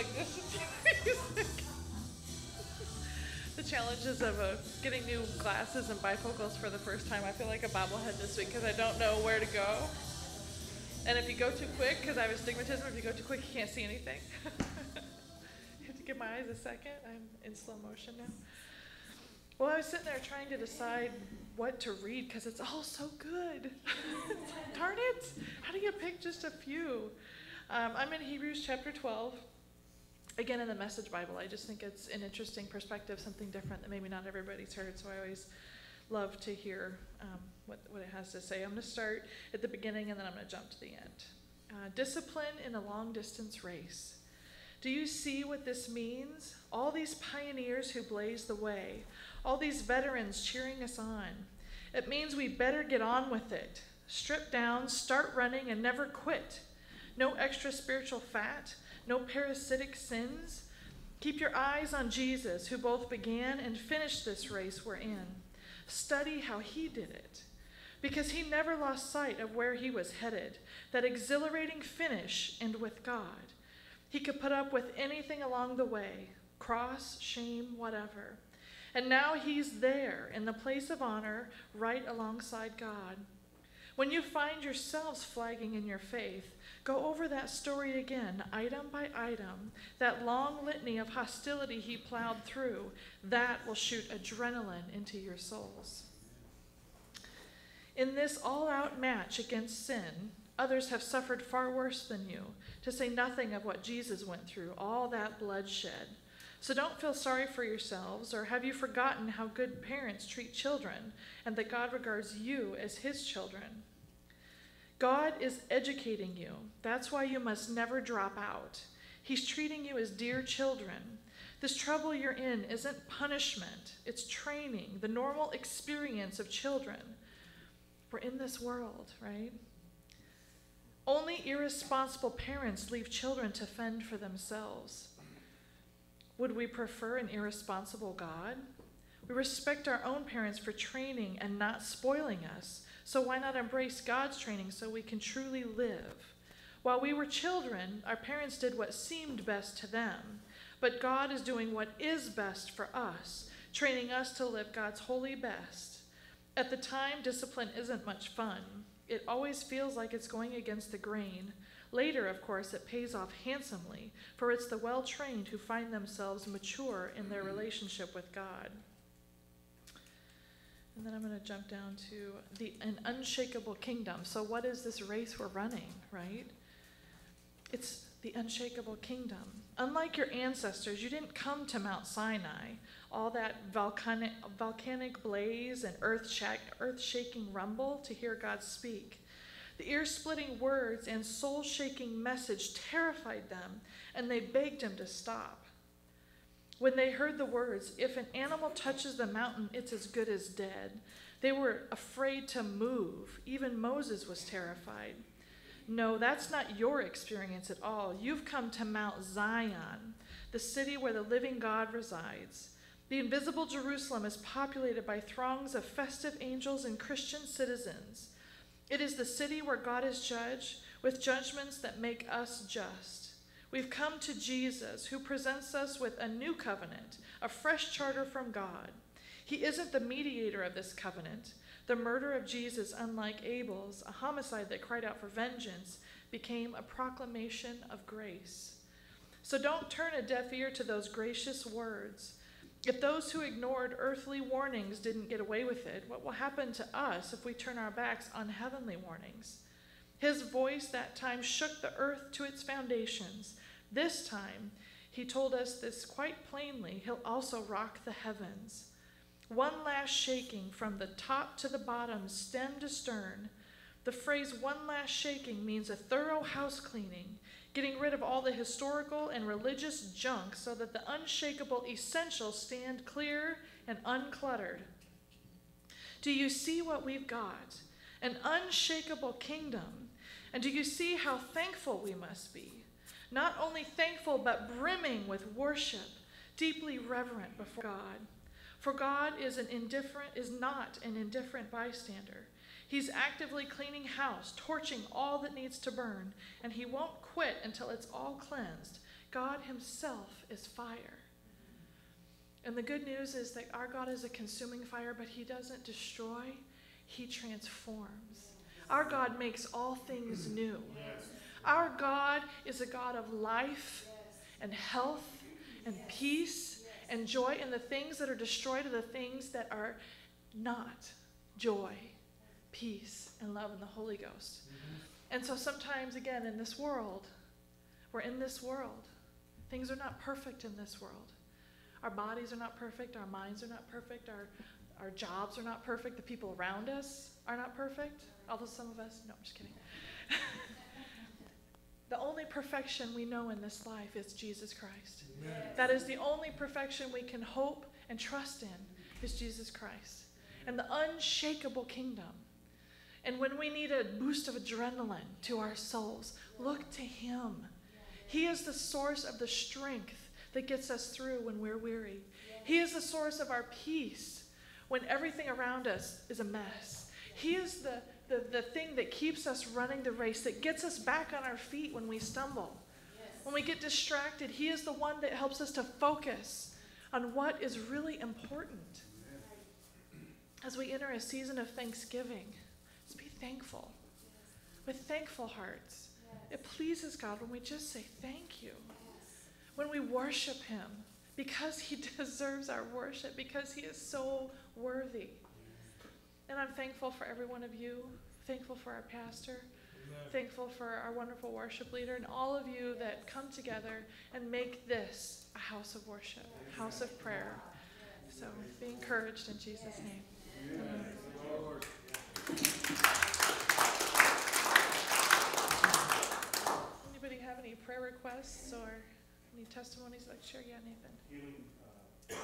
like this the challenges of uh, getting new glasses and bifocals for the first time. I feel like a bobblehead this week because I don't know where to go. And if you go too quick, because I have astigmatism, if you go too quick, you can't see anything. you have to give my eyes a second. I'm in slow motion now. Well, I was sitting there trying to decide what to read because it's all so good. Darn it! How do you pick just a few? Um, I'm in Hebrews chapter 12 again in the message bible i just think it's an interesting perspective something different that maybe not everybody's heard so i always love to hear um, what, what it has to say. I'm going to start at the beginning and then i'm going to jump to the end. Uh, discipline in a long distance race. Do you see what this means? All these pioneers who blaze the way all these veterans cheering us on. It means we better get on with it. Strip down start running and never quit. No extra spiritual fat no parasitic sins. Keep your eyes on Jesus, who both began and finished this race we're in. Study how he did it, because he never lost sight of where he was headed that exhilarating finish and with God. He could put up with anything along the way cross, shame, whatever. And now he's there in the place of honor, right alongside God. When you find yourselves flagging in your faith, Go over that story again, item by item, that long litany of hostility he plowed through. That will shoot adrenaline into your souls. In this all out match against sin, others have suffered far worse than you, to say nothing of what Jesus went through, all that bloodshed. So don't feel sorry for yourselves, or have you forgotten how good parents treat children and that God regards you as his children? God is educating you. That's why you must never drop out. He's treating you as dear children. This trouble you're in isn't punishment, it's training, the normal experience of children. We're in this world, right? Only irresponsible parents leave children to fend for themselves. Would we prefer an irresponsible God? We respect our own parents for training and not spoiling us. So why not embrace God's training so we can truly live? While we were children, our parents did what seemed best to them, but God is doing what is best for us, training us to live God's holy best. At the time, discipline isn't much fun. It always feels like it's going against the grain. Later, of course, it pays off handsomely, for it's the well trained who find themselves mature in their relationship with God. And then I'm going to jump down to the an unshakable kingdom. So what is this race we're running, right? It's the unshakable kingdom. Unlike your ancestors, you didn't come to Mount Sinai, all that volcanic, volcanic blaze and earth shaking rumble to hear God speak. The ear splitting words and soul shaking message terrified them, and they begged him to stop. When they heard the words, If an animal touches the mountain, it's as good as dead, they were afraid to move. Even Moses was terrified. No, that's not your experience at all. You've come to Mount Zion, the city where the living God resides. The invisible Jerusalem is populated by throngs of festive angels and Christian citizens. It is the city where God is judge, with judgments that make us just. We've come to Jesus, who presents us with a new covenant, a fresh charter from God. He isn't the mediator of this covenant. The murder of Jesus, unlike Abel's, a homicide that cried out for vengeance, became a proclamation of grace. So don't turn a deaf ear to those gracious words. If those who ignored earthly warnings didn't get away with it, what will happen to us if we turn our backs on heavenly warnings? His voice that time shook the earth to its foundations. This time, he told us this quite plainly. He'll also rock the heavens. One last shaking from the top to the bottom, stem to stern. The phrase one last shaking means a thorough house cleaning, getting rid of all the historical and religious junk so that the unshakable essentials stand clear and uncluttered. Do you see what we've got? An unshakable kingdom. And do you see how thankful we must be? Not only thankful, but brimming with worship, deeply reverent before God. For God is an indifferent is not an indifferent bystander. He's actively cleaning house, torching all that needs to burn, and he won't quit until it's all cleansed, God Himself is fire. And the good news is that our God is a consuming fire, but He doesn't destroy, He transforms. Our God makes all things new. Our God is a God of life and health and peace and joy, and the things that are destroyed are the things that are not joy, peace, and love in the Holy Ghost. And so sometimes, again, in this world, we're in this world. Things are not perfect in this world. Our bodies are not perfect, our minds are not perfect, our, our jobs are not perfect, the people around us are not perfect. Although some of us, no, I'm just kidding. the only perfection we know in this life is Jesus Christ. Amen. That is the only perfection we can hope and trust in is Jesus Christ and the unshakable kingdom. And when we need a boost of adrenaline to our souls, look to Him. He is the source of the strength that gets us through when we're weary. He is the source of our peace when everything around us is a mess. He is the, the, the thing that keeps us running the race, that gets us back on our feet when we stumble. When we get distracted, He is the one that helps us to focus on what is really important. As we enter a season of thanksgiving, let's be thankful with thankful hearts. It pleases God when we just say thank you when we worship Him because He deserves our worship, because He is so worthy. And I'm thankful for every one of you, thankful for our pastor, Amen. thankful for our wonderful worship leader, and all of you that come together and make this a house of worship, a house of prayer. So be encouraged in Jesus' name. Amen. Anybody have any prayer requests or? Any testimonies like share? Yeah, Nathan. Uh,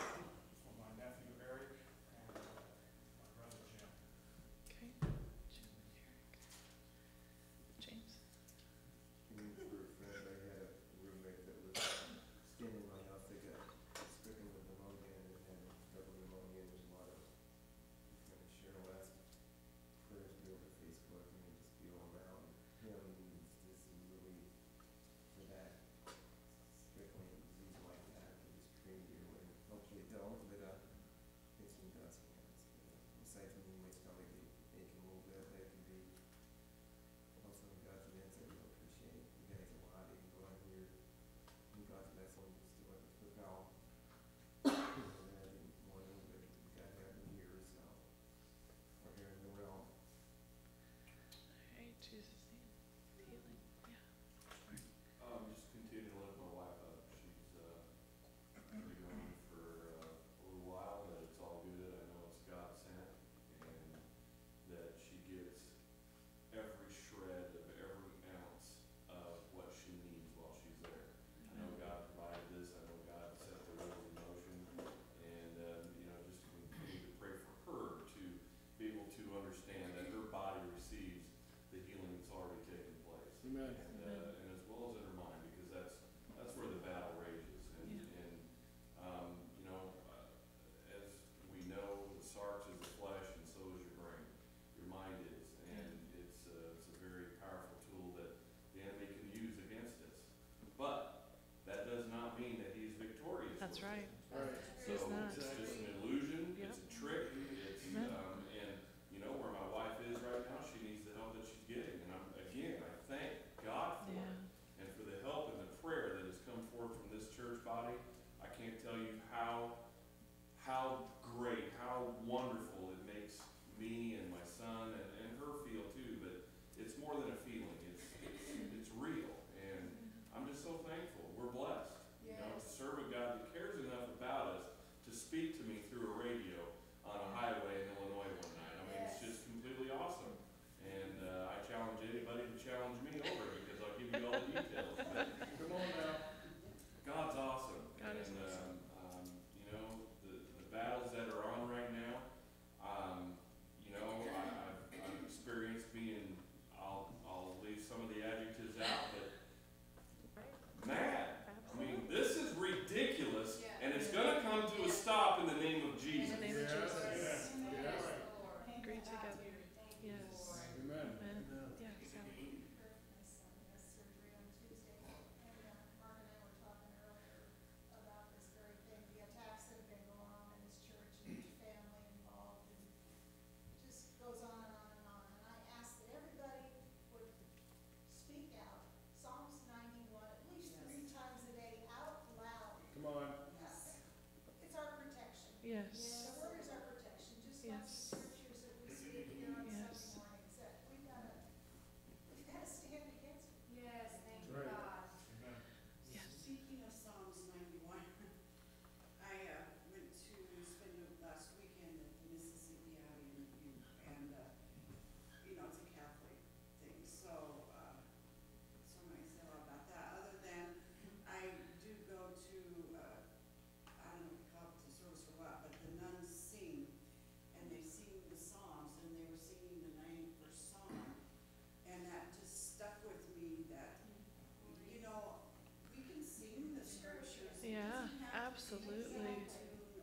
Absolutely.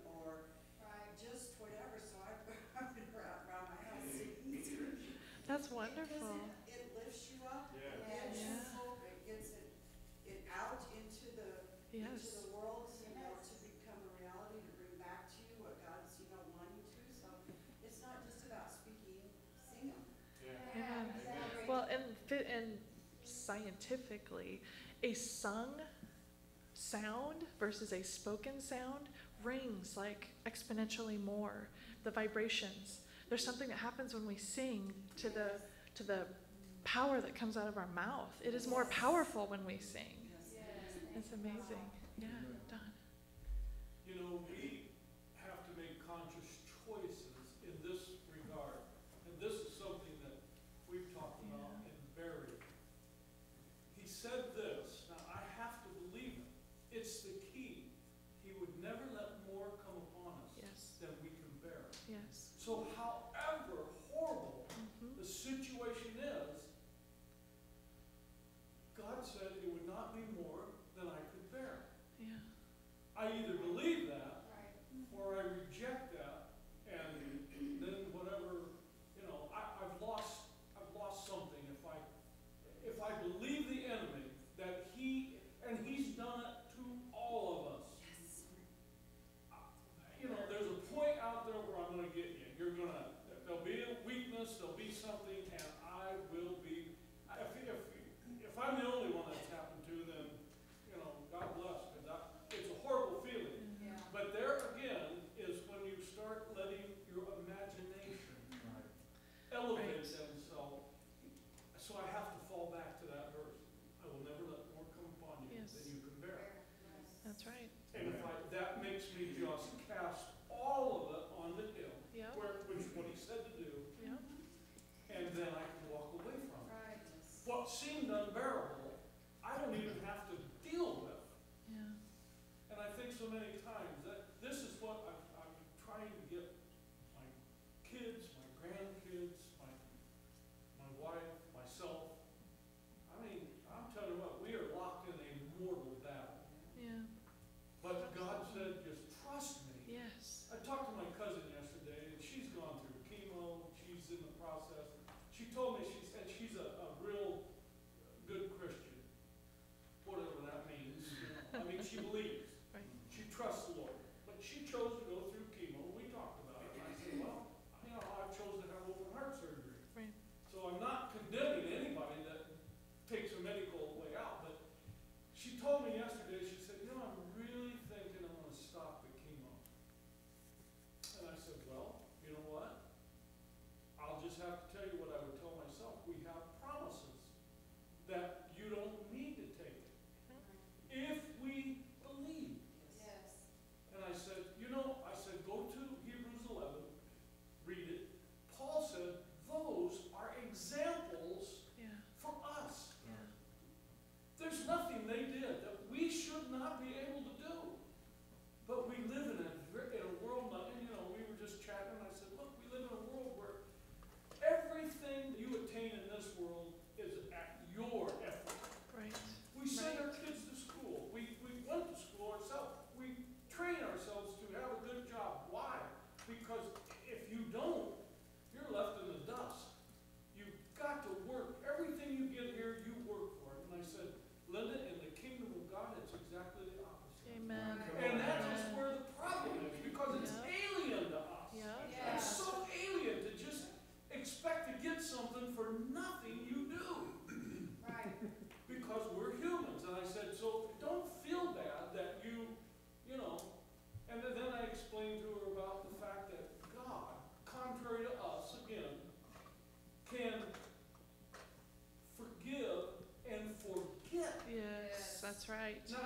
Or just whatever, so I around my house That's wonderful. It, it, lifts you up, it yeah. hope, it gets it, it out into the, yes. into the world, you know, to become a reality, to bring back to you what God's, you know, wanting to. So it's not just about speaking, singing. Yeah. yeah. yeah. Well, and, and scientifically, a sung sound versus a spoken sound rings like exponentially more. The vibrations. There's something that happens when we sing to the to the power that comes out of our mouth. It is more powerful when we sing. It's amazing. Yeah, Done. You know, sin done That's right. No,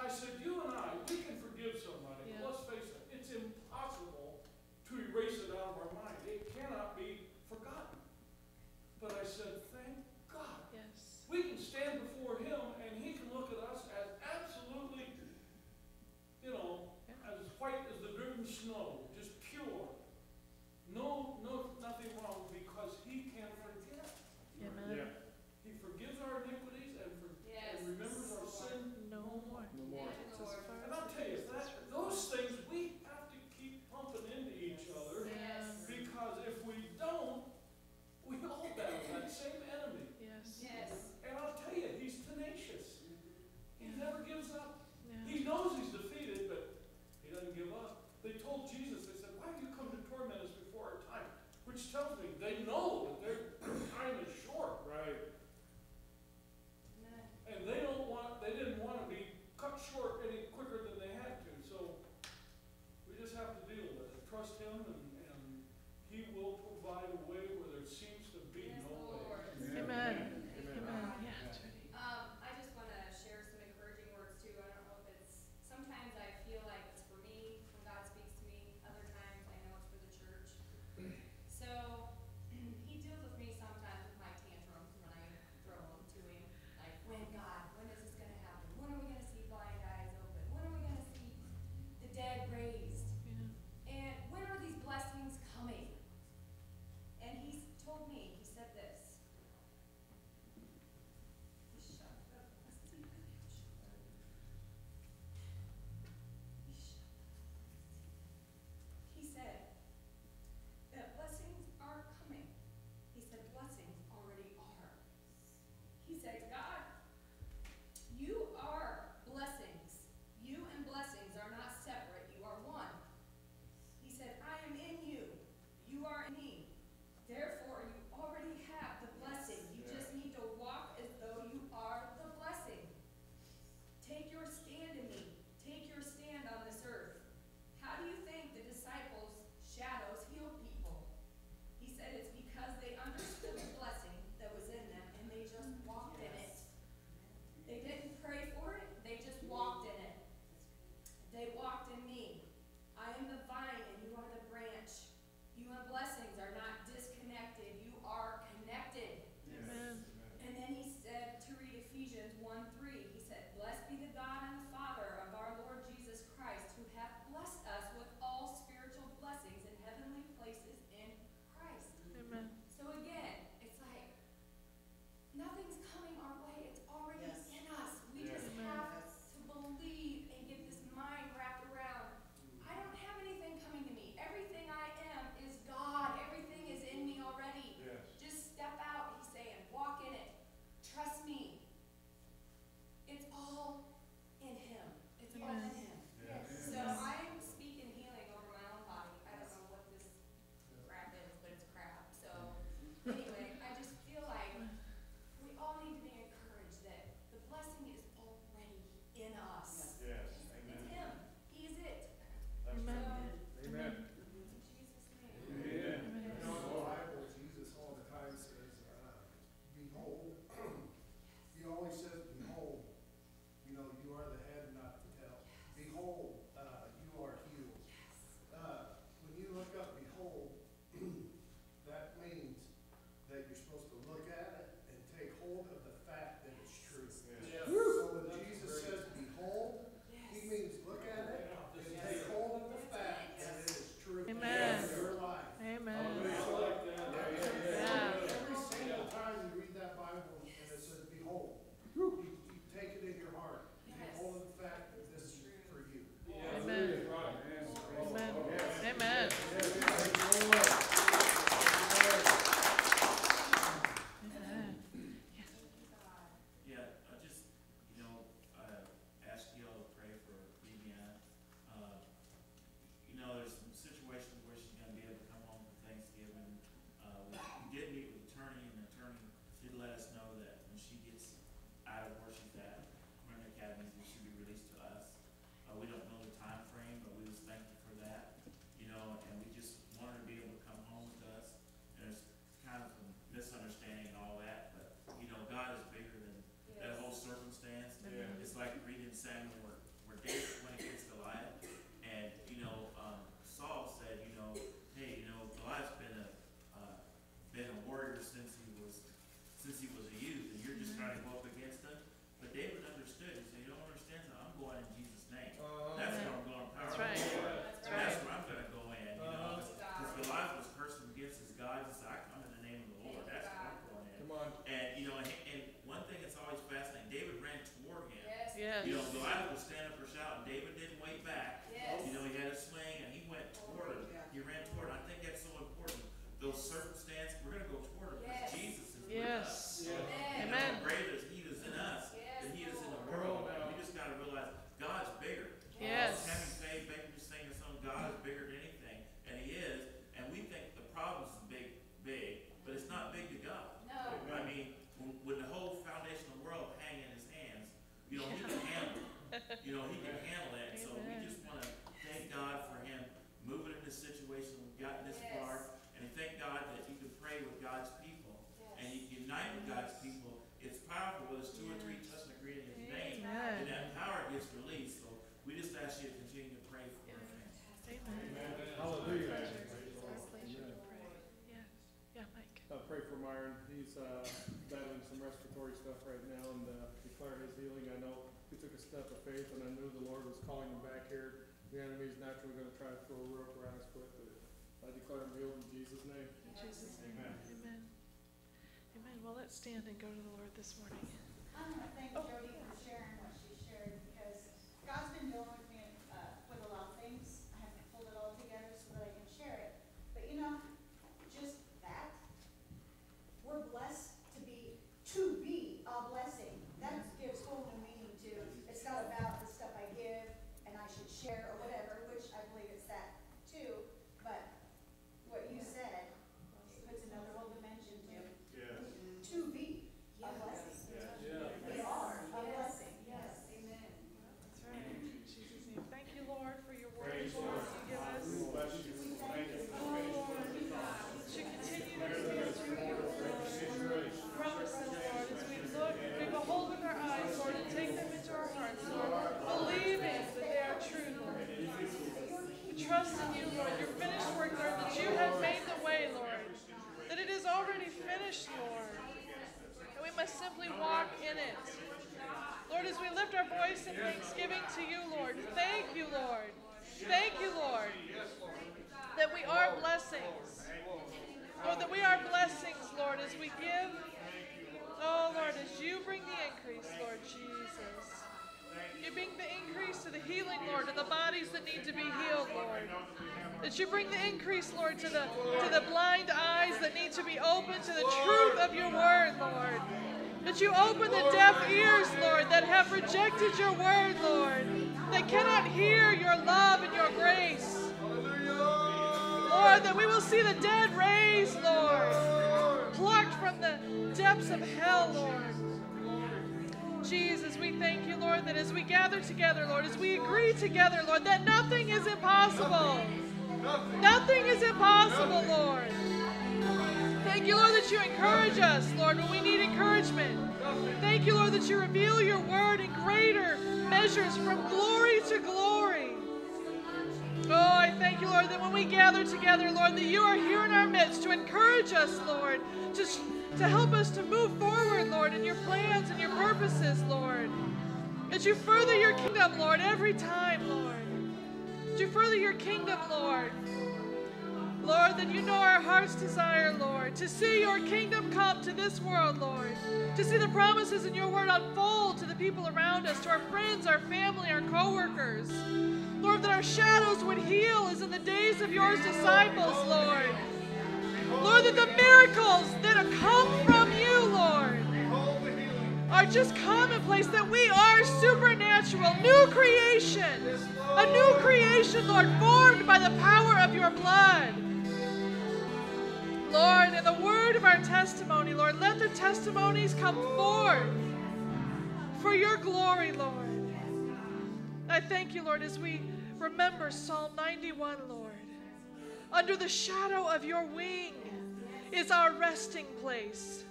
Well, let's stand and go to the Lord this morning. I want to thank oh. Jody for sharing what she shared because God's been dealing with me uh, with a lot of things. I haven't pulled it all together so that I can share it. But you know, we walk in it. Lord, as we lift our voice in thanksgiving to you, Lord, thank you, Lord. Thank you, Lord, that we are blessings. Lord, that we are blessings, Lord, as we give. Oh, Lord, as you bring the increase, Lord Jesus. You bring the increase to the healing, Lord, to the bodies that need to be healed, Lord. That you bring the increase, Lord, to the to the blind eyes that need to be opened to the truth of your word, Lord that you open the deaf ears, Lord, that have rejected your word, Lord, that cannot hear your love and your grace. Lord, that we will see the dead raised, Lord, plucked from the depths of hell, Lord. Jesus, we thank you, Lord, that as we gather together, Lord, as we agree together, Lord, that nothing is impossible. Nothing, nothing is impossible, nothing. Lord. Thank you, Lord, that you encourage us, Lord, when we need encouragement. Thank you, Lord, that you reveal your word in greater measures from glory to glory. Oh, I thank you, Lord, that when we gather together, Lord, that you are here in our midst to encourage us, Lord, to, to help us to move forward, Lord, in your plans and your purposes, Lord. That you further your kingdom, Lord, every time, Lord. That you further your kingdom, Lord. Lord, that you know our heart's desire, Lord, to see your kingdom come to this world, Lord, to see the promises in your word unfold to the people around us, to our friends, our family, our co-workers. Lord, that our shadows would heal as in the days of your disciples, Lord. Lord, that the miracles that have come from you, Lord, are just commonplace, that we are supernatural, new creation, a new creation, Lord, formed by the power of your blood. Lord, in the word of our testimony, Lord, let the testimonies come forth for your glory, Lord. I thank you, Lord, as we remember Psalm 91, Lord. Under the shadow of your wing is our resting place.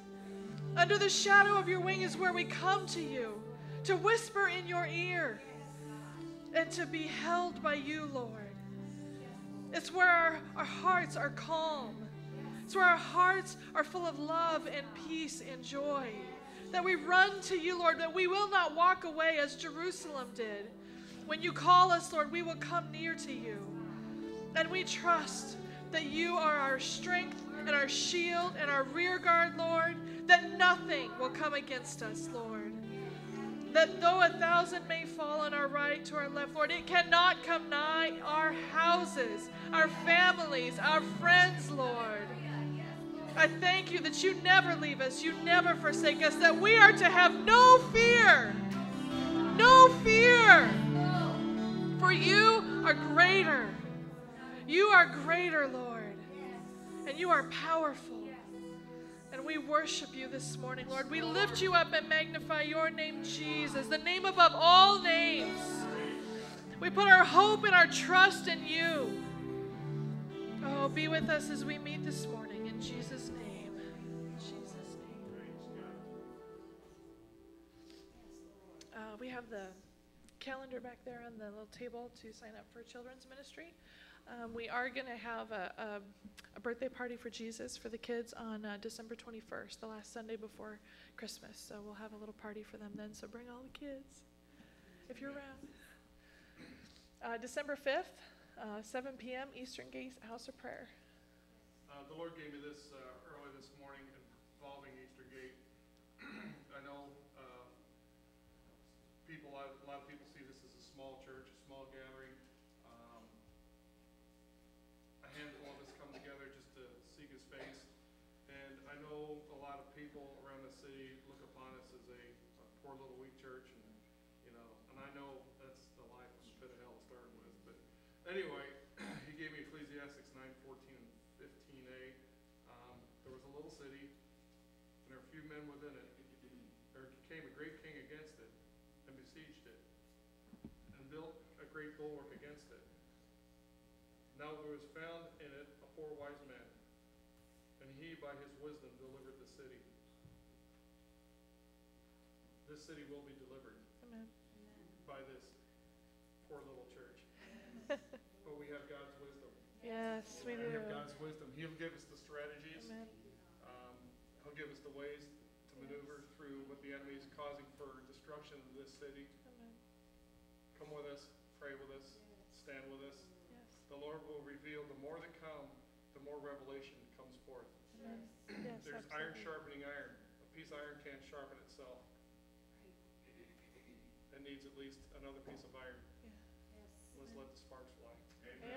Under the shadow of your wing is where we come to you to whisper in your ear and to be held by you, Lord. It's where our, our hearts are calm. It's where our hearts are full of love and peace and joy. That we run to you, Lord, that we will not walk away as Jerusalem did. When you call us, Lord, we will come near to you. And we trust that you are our strength and our shield and our rear guard, Lord, that nothing will come against us, Lord. That though a thousand may fall on our right to our left, Lord, it cannot come nigh our houses, our families, our friends, Lord. I thank you that you never leave us, you never forsake us, that we are to have no fear. No fear. For you are greater. You are greater, Lord. And you are powerful. And we worship you this morning, Lord. We lift you up and magnify your name, Jesus, the name above all names. We put our hope and our trust in you. Oh, be with us as we meet this morning we have the calendar back there on the little table to sign up for children's ministry. Um, we are going to have a, a, a birthday party for Jesus for the kids on uh, December 21st, the last Sunday before Christmas. So we'll have a little party for them then. So bring all the kids if you're around. Uh, December 5th, uh, 7 p.m., Eastern Gate House of Prayer. Uh, the Lord gave me this, uh, this Now there was found in it a poor wise man, and he by his wisdom delivered the city. This city will be delivered Amen. by this poor little church. But we have God's wisdom. Yes, we We do. have God's wisdom. He'll give us the strategies. Um, he'll give us the ways to maneuver through what the enemy is causing for destruction of this city. Amen. Come with us, pray with us, stand with us. Yes. The Lord will reveal, the more that come, the more revelation comes forth. Amen. Yes, There's iron sharpening iron. A piece of iron can't sharpen itself. It needs at least another piece of iron. Let's let the sparks fly.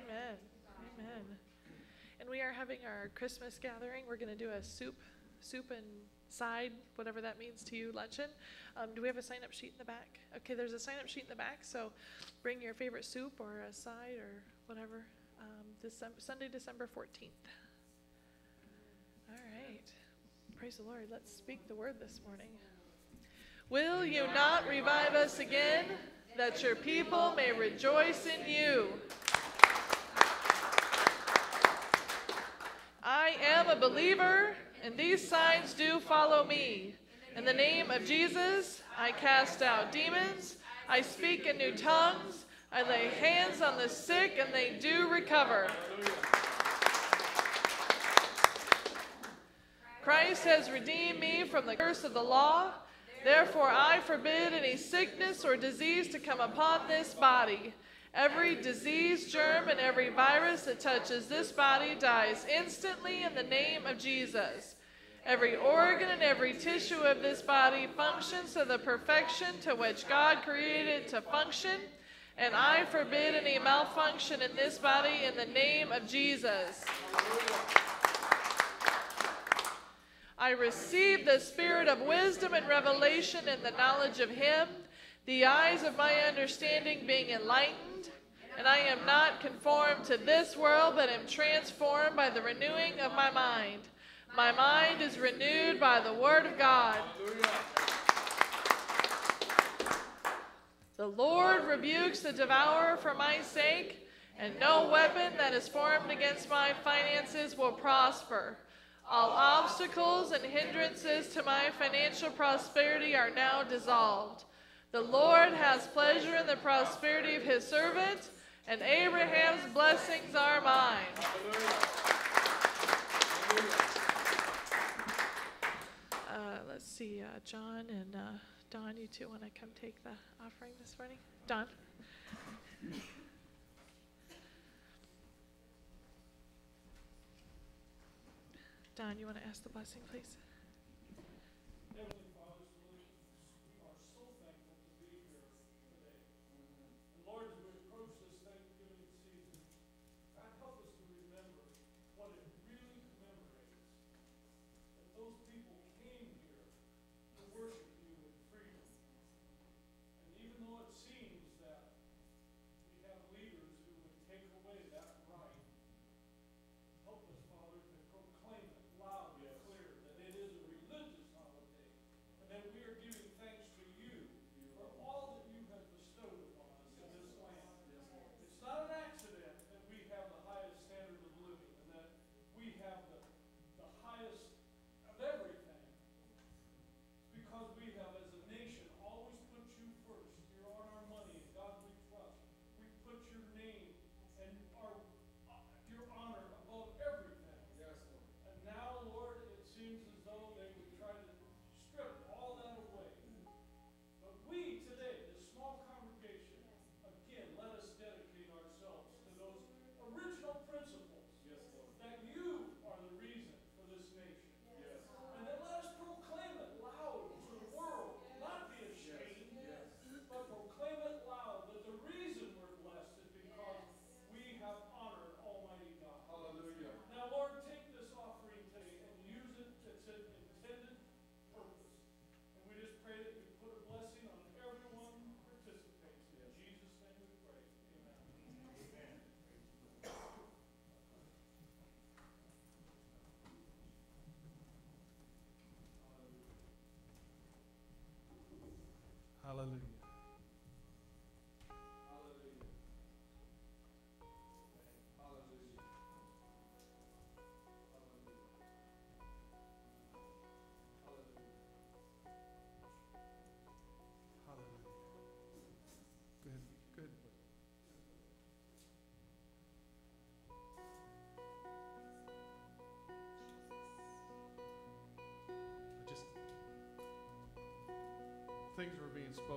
Amen. Amen. And we are having our Christmas gathering. We're going to do a soup, soup and side, whatever that means to you, luncheon. Um, do we have a sign up sheet in the back? Okay, there's a sign up sheet in the back. So bring your favorite soup or a side or whatever. Um, December, Sunday, December 14th. All right. Praise the Lord. Let's speak the word this morning. Will you not revive us again, that your people may rejoice in you? I am a believer, and these signs do follow me. In the name of Jesus, I cast out demons, I speak in new tongues, I lay hands on the sick, and they do recover. Christ has redeemed me from the curse of the law. Therefore, I forbid any sickness or disease to come upon this body. Every disease, germ, and every virus that touches this body dies instantly in the name of Jesus. Every organ and every tissue of this body functions to the perfection to which God created it to function. And I forbid any malfunction in this body in the name of Jesus. I receive the spirit of wisdom and revelation and the knowledge of Him, the eyes of my understanding being enlightened, and I am not conformed to this world, but am transformed by the renewing of my mind. My mind is renewed by the Word of God. The Lord rebukes the devourer for my sake, and no weapon that is formed against my finances will prosper. All obstacles and hindrances to my financial prosperity are now dissolved. The Lord has pleasure in the prosperity of his servant, and Abraham's blessings are mine. Uh, let's see, uh, John and uh, Don, you two want to come take the offering this morning? Don? Don, you want to ask the blessing, please?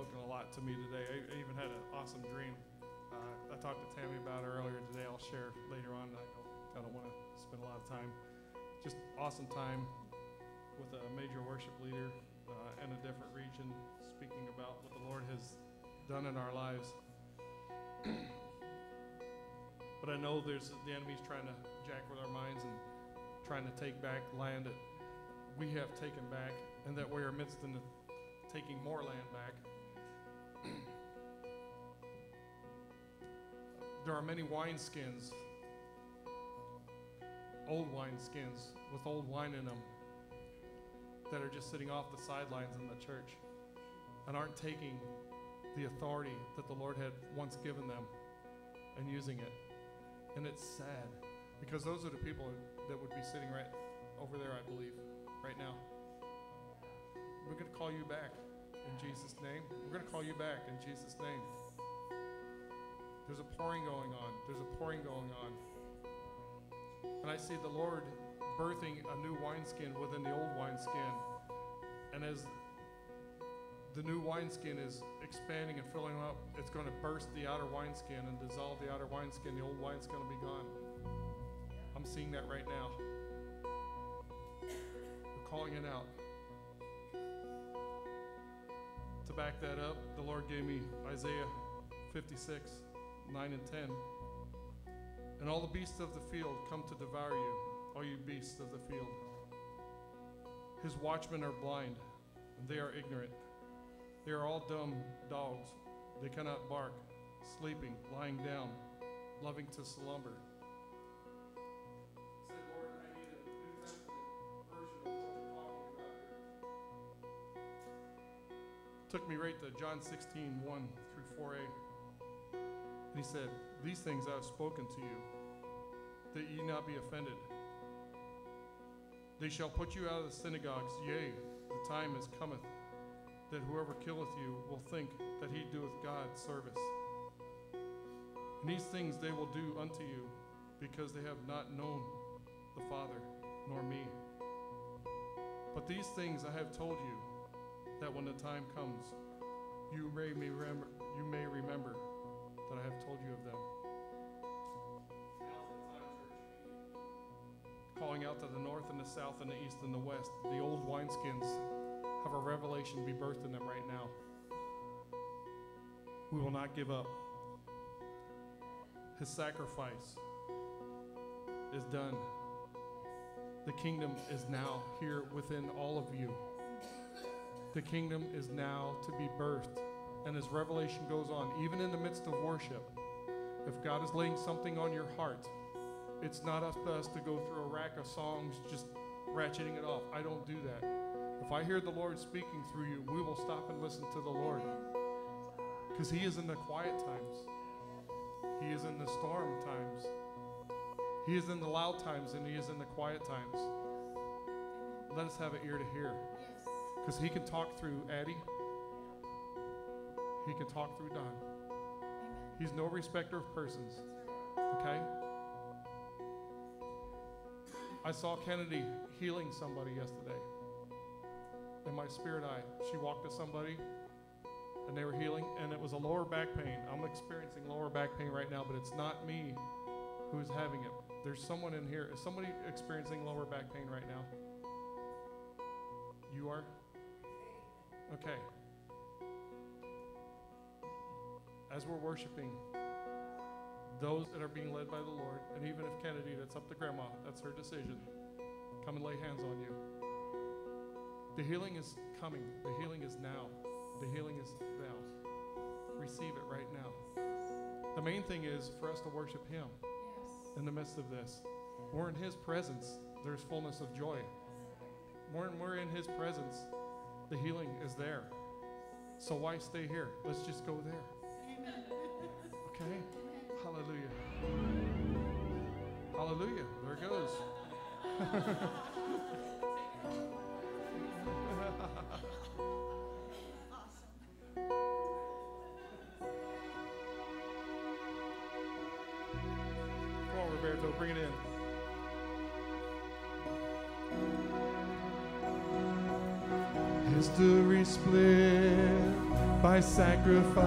Spoken a lot to me today. I, I even had an awesome dream. Uh, I talked to Tammy about it earlier today. I'll share later on. I don't, don't want to spend a lot of time. Just awesome time with a major worship leader uh, in a different region, speaking about what the Lord has done in our lives. but I know there's the enemy's trying to jack with our minds and trying to take back land that we have taken back, and that we are amidst in taking more land back. There are many wineskins, old wineskins with old wine in them that are just sitting off the sidelines in the church and aren't taking the authority that the Lord had once given them and using it. And it's sad because those are the people that would be sitting right over there, I believe, right now. We're going to call you back in Jesus' name. We're going to call you back in Jesus' name. There's a pouring going on. There's a pouring going on. And I see the Lord birthing a new wineskin within the old wineskin. And as the new wineskin is expanding and filling up. It's going to burst the outer wineskin and dissolve the outer wineskin. The old wineskin will be gone. I'm seeing that right now. We're calling it out. To back that up, the Lord gave me Isaiah 56, 9 and 10. And all the beasts of the field come to devour you, all you beasts of the field. His watchmen are blind, and they are ignorant. They are all dumb dogs. They cannot bark, sleeping, lying down, loving to slumber. Took me right to John 16, 1 through 4a. And he said, These things I have spoken to you, that ye not be offended. They shall put you out of the synagogues, yea, the time is cometh that whoever killeth you will think that he doeth God service. And these things they will do unto you, because they have not known the Father, nor me. But these things I have told you, that when the time comes, you may remember, you may remember that I have told you of them. Calling out to the north and the south and the east and the west, the old wineskins have a revelation be birthed in them right now. We will not give up. His sacrifice is done. The kingdom is now here within all of you. The kingdom is now to be birthed. And as revelation goes on, even in the midst of worship, if God is laying something on your heart, it's not up to us to go through a rack of songs just ratcheting it off. I don't do that. If I hear the Lord speaking through you, we will stop and listen to the Lord. Because He is in the quiet times, He is in the storm times, He is in the loud times, and He is in the quiet times. Let us have an ear to hear. Because He can talk through Addie, He can talk through Don. He's no respecter of persons. Okay? I saw Kennedy healing somebody yesterday in my spirit eye. She walked to somebody and they were healing, and it was a lower back pain. I'm experiencing lower back pain right now, but it's not me who's having it. There's someone in here. Is somebody experiencing lower back pain right now? You are? Okay. As we're worshiping, those that are being led by the Lord, and even if Kennedy, that's up to grandma, that's her decision, come and lay hands on you. The healing is coming. The healing is now. The healing is now. Receive it right now. The main thing is for us to worship Him in the midst of this. We're in His presence, there's fullness of joy. When we're in His presence, the healing is there. So why stay here? Let's just go there. Okay? Hallelujah. Hallelujah. There it goes. History split by sacrifice.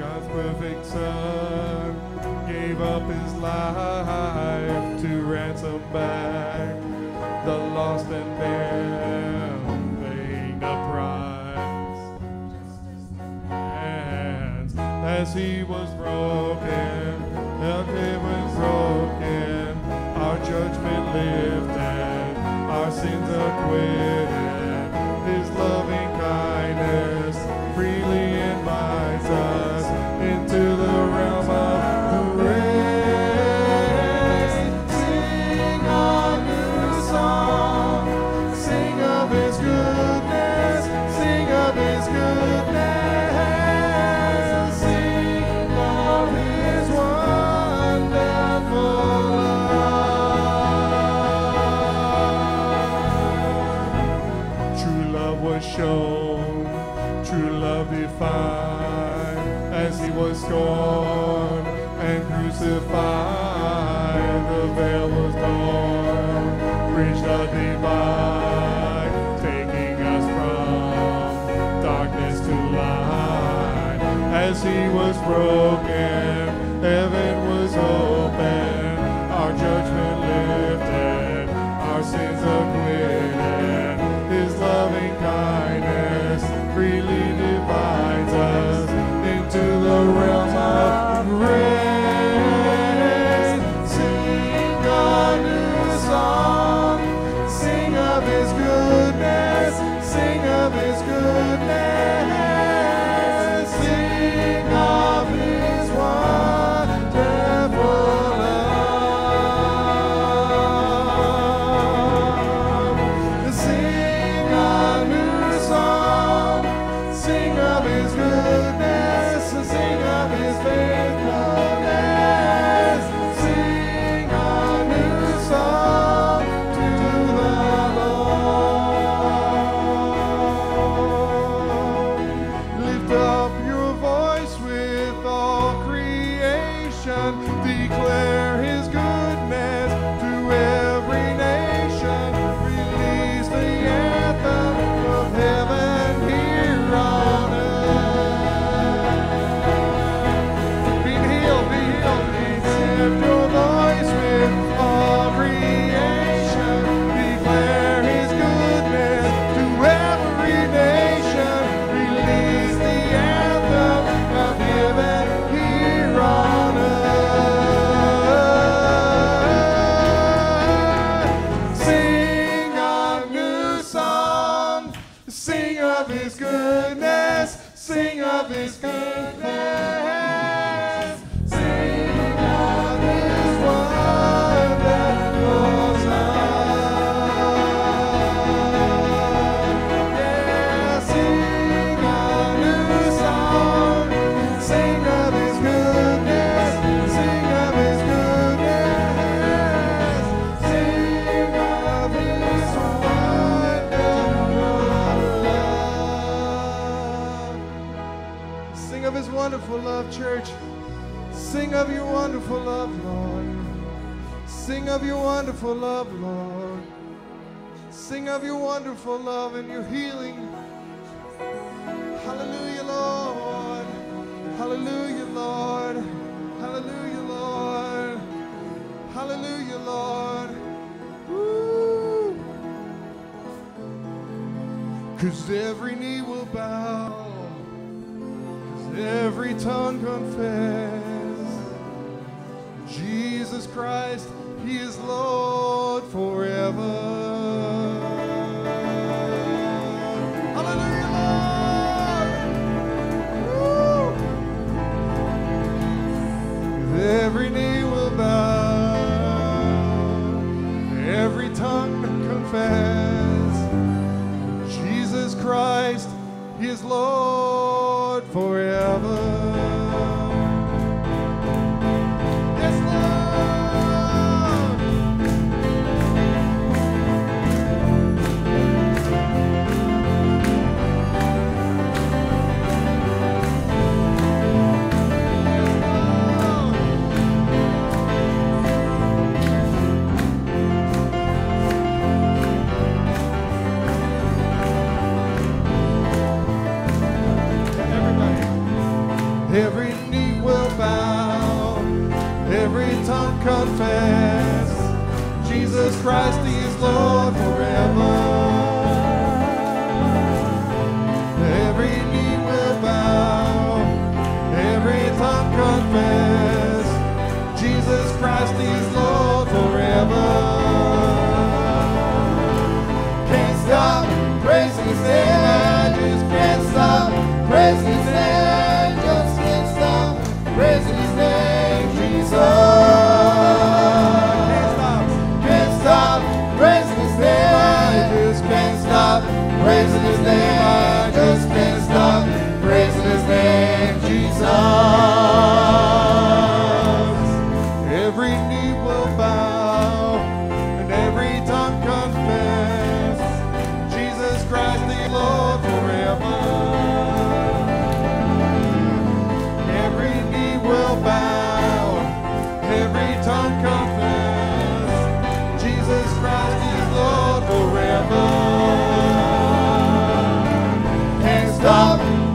God's perfect Son gave up his life to ransom back the lost and damned, paying a price. Hands as he was broken, and it was broken, our judgment lifted, our sins acquitted. Was broken,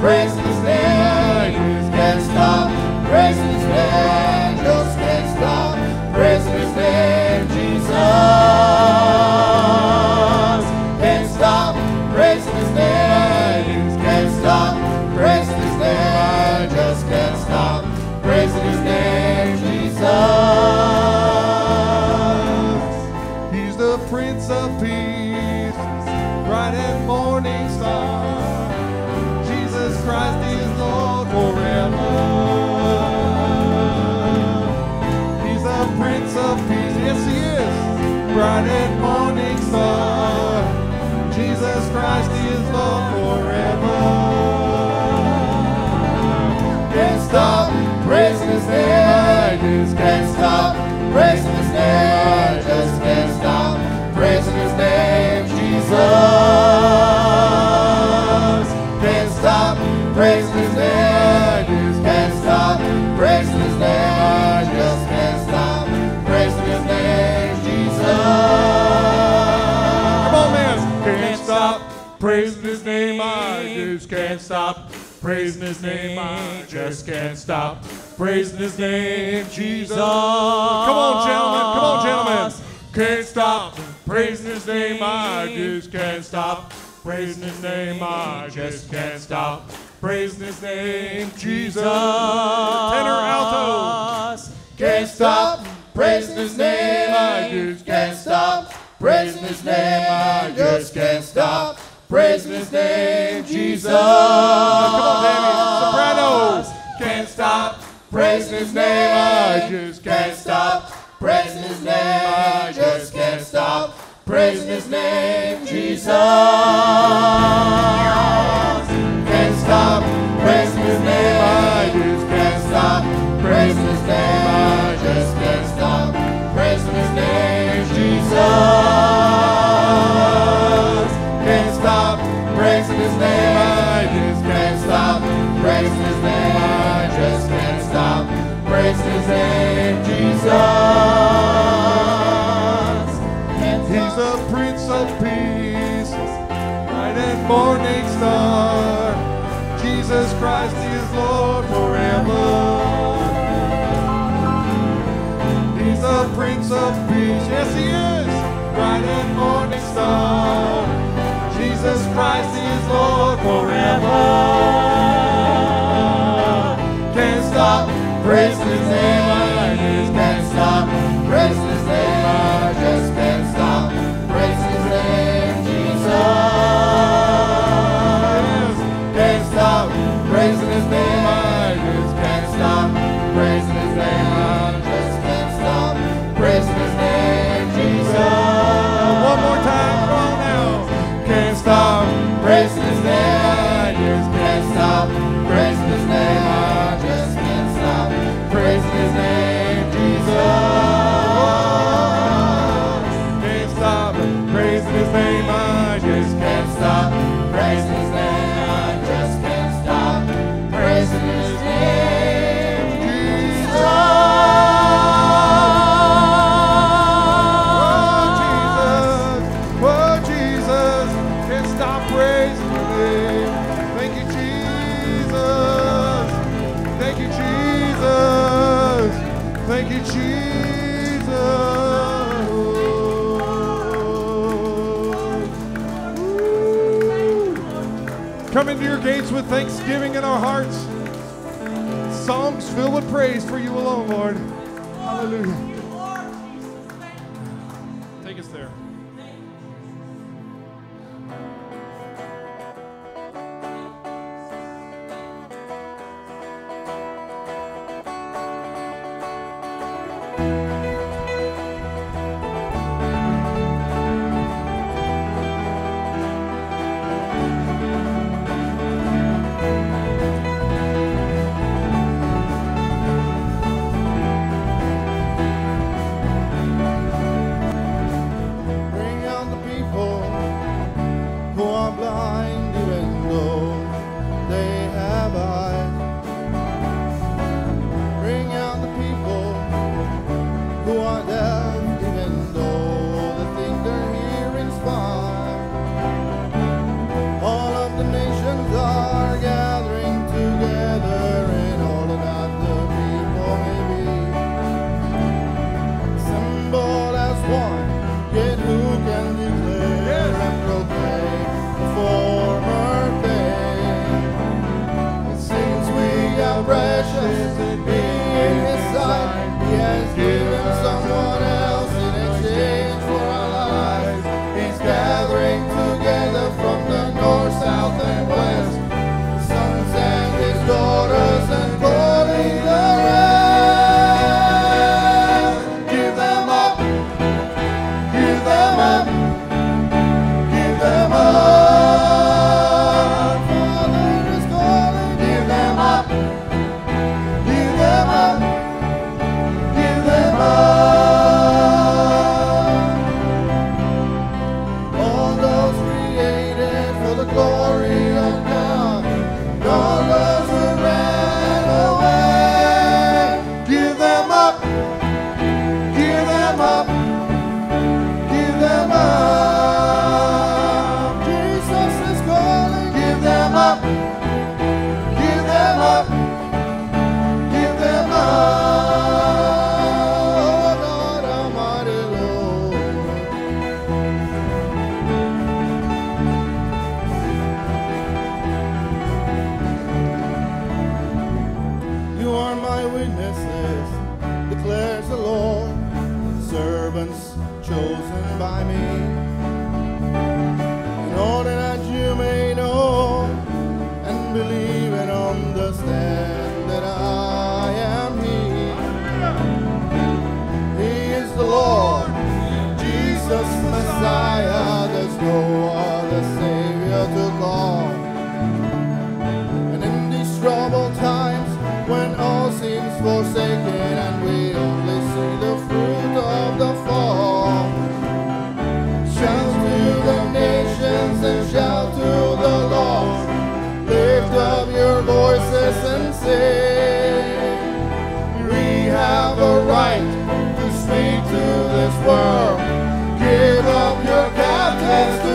praise his name. I just can't stop praising his name. Jesus. Come on, gentlemen. Come on, gentlemen. Can't stop praising his name. I just can't stop praising his name. I just can't stop praising his name. Jesus. Tenor alto. Can't stop praising His name, I just can't stop praising His name, I just can't stop praising His name, Jesus. Come on, Danny. Soprano. Can't stop praising His name, I just can't stop praising His name, I just can't stop praising His name, Jesus. Can't stop praising His name, I just can't stop praising His name, I just can't stop praising His name, Jesus. Morning star. Jesus Christ is Lord forever. He's the Prince of Peace, yes He is, bright and morning star. Jesus Christ is Lord forever. Can't stop praising His name, Praising your name. Thank you, Jesus. Thank you, Jesus. Thank you, Jesus. Come into your gates with thanksgiving in our hearts. Songs filled with praise for you alone, Lord. Hallelujah. have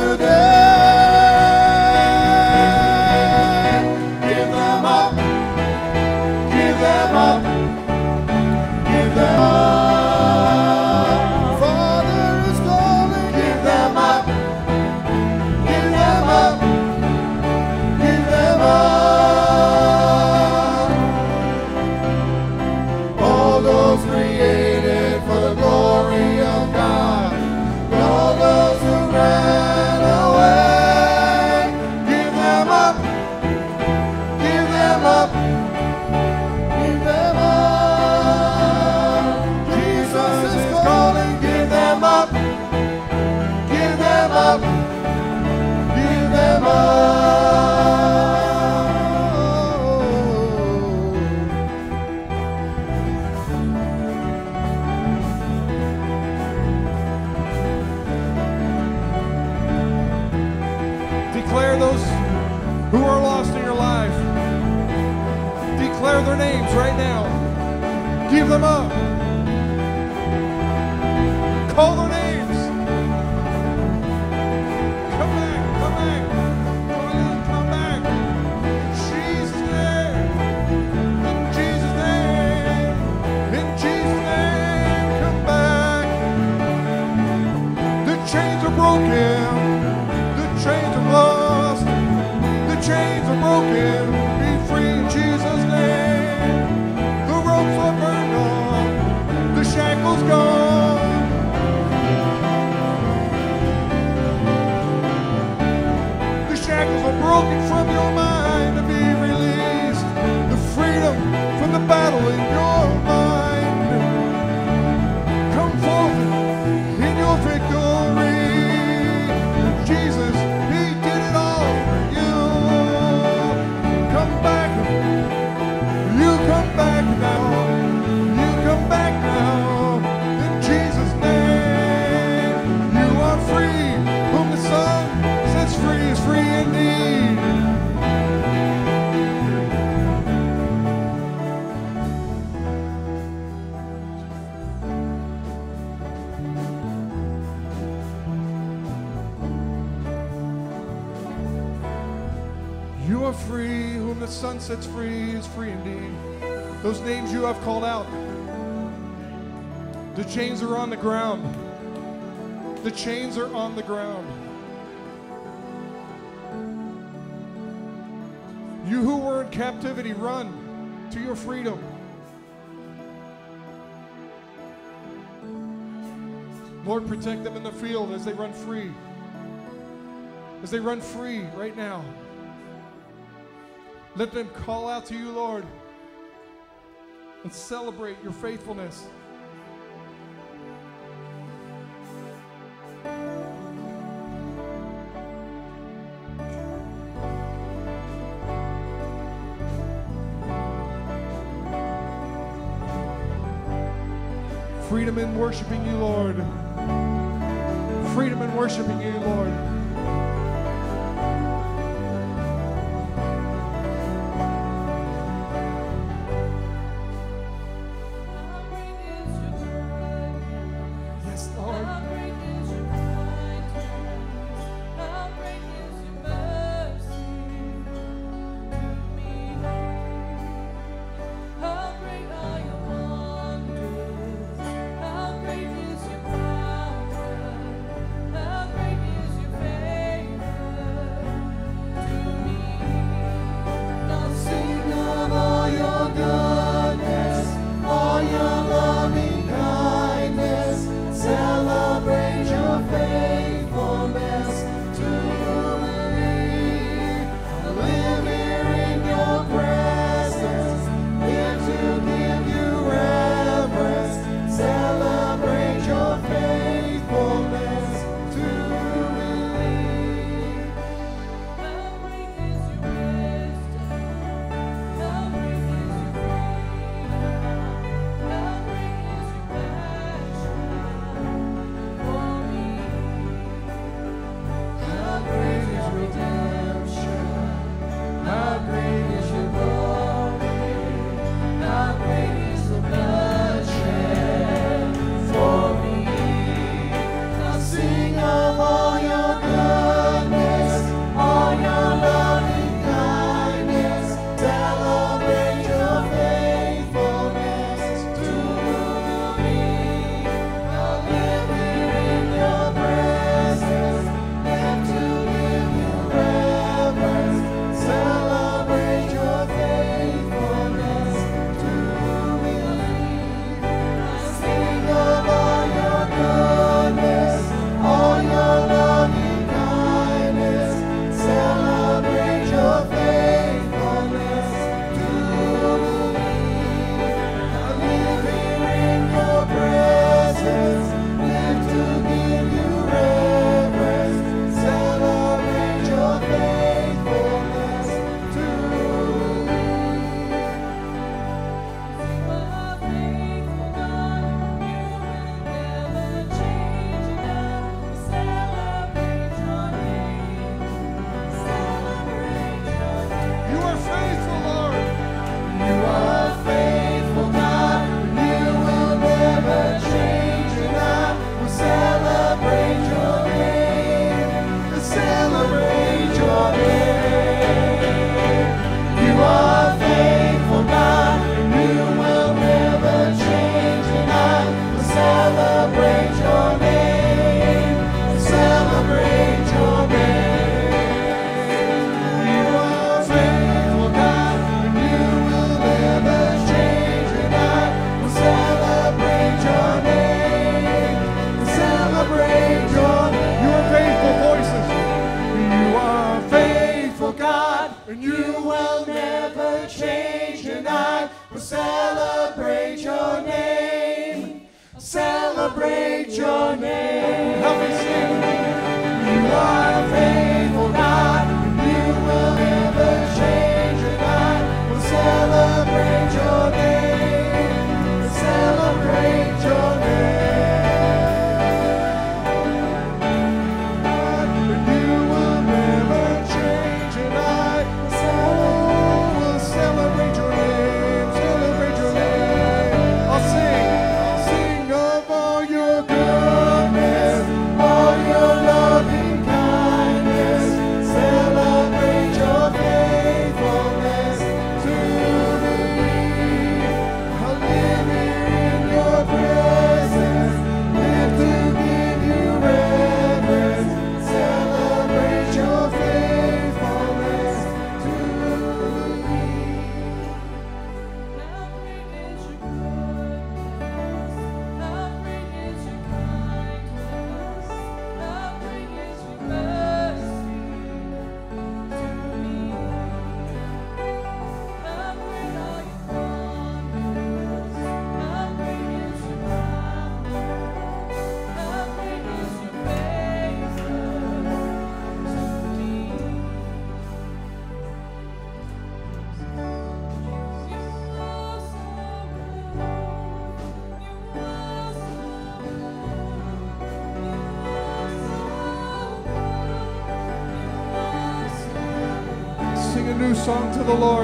chains are on the ground. The chains are on the ground. You who were in captivity, run to your freedom. Lord, protect them in the field as they run free. As they run free right now. Let them call out to you, Lord, and celebrate your faithfulness. freedom in worshiping you, Lord. Freedom in worshiping you, Lord. The Lord.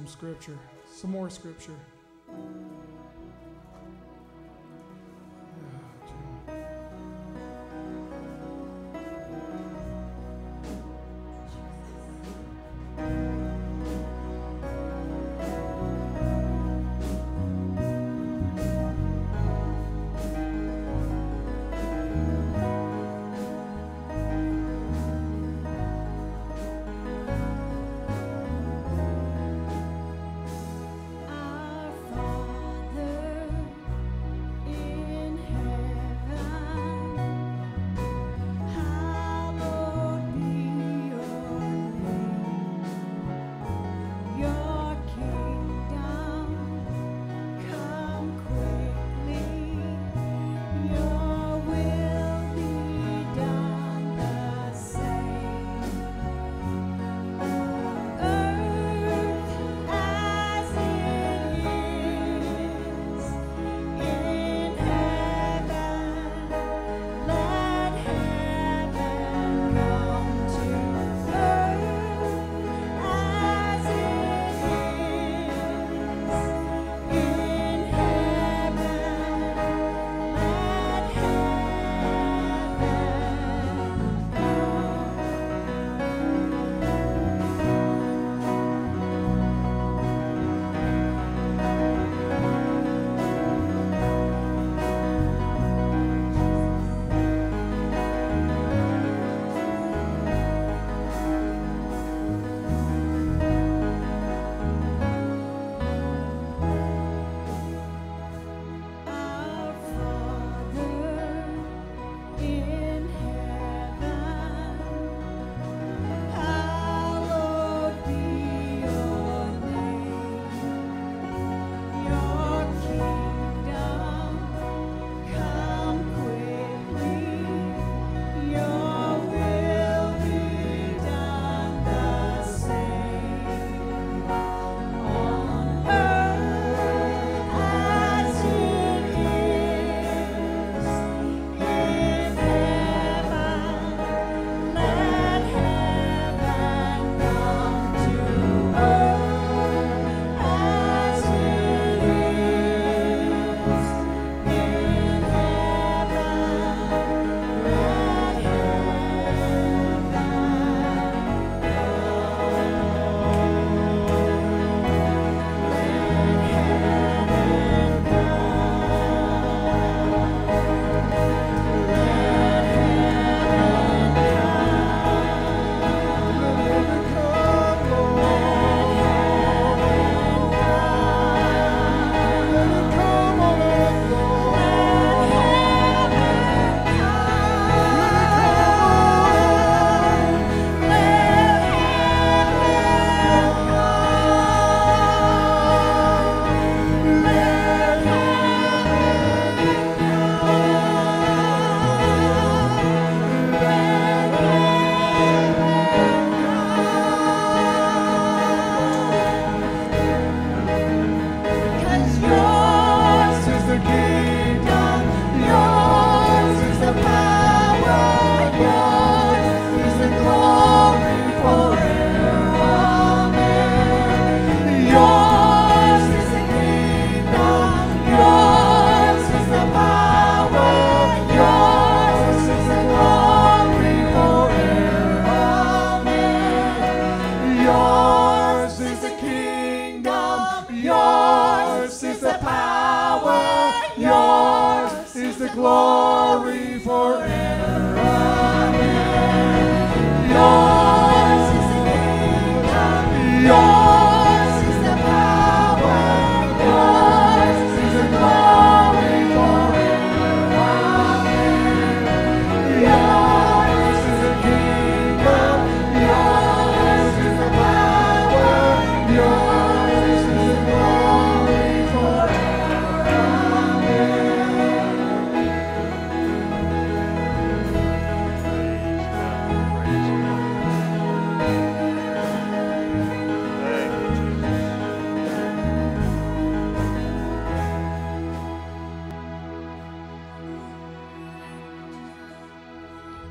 Some scripture, some more scripture.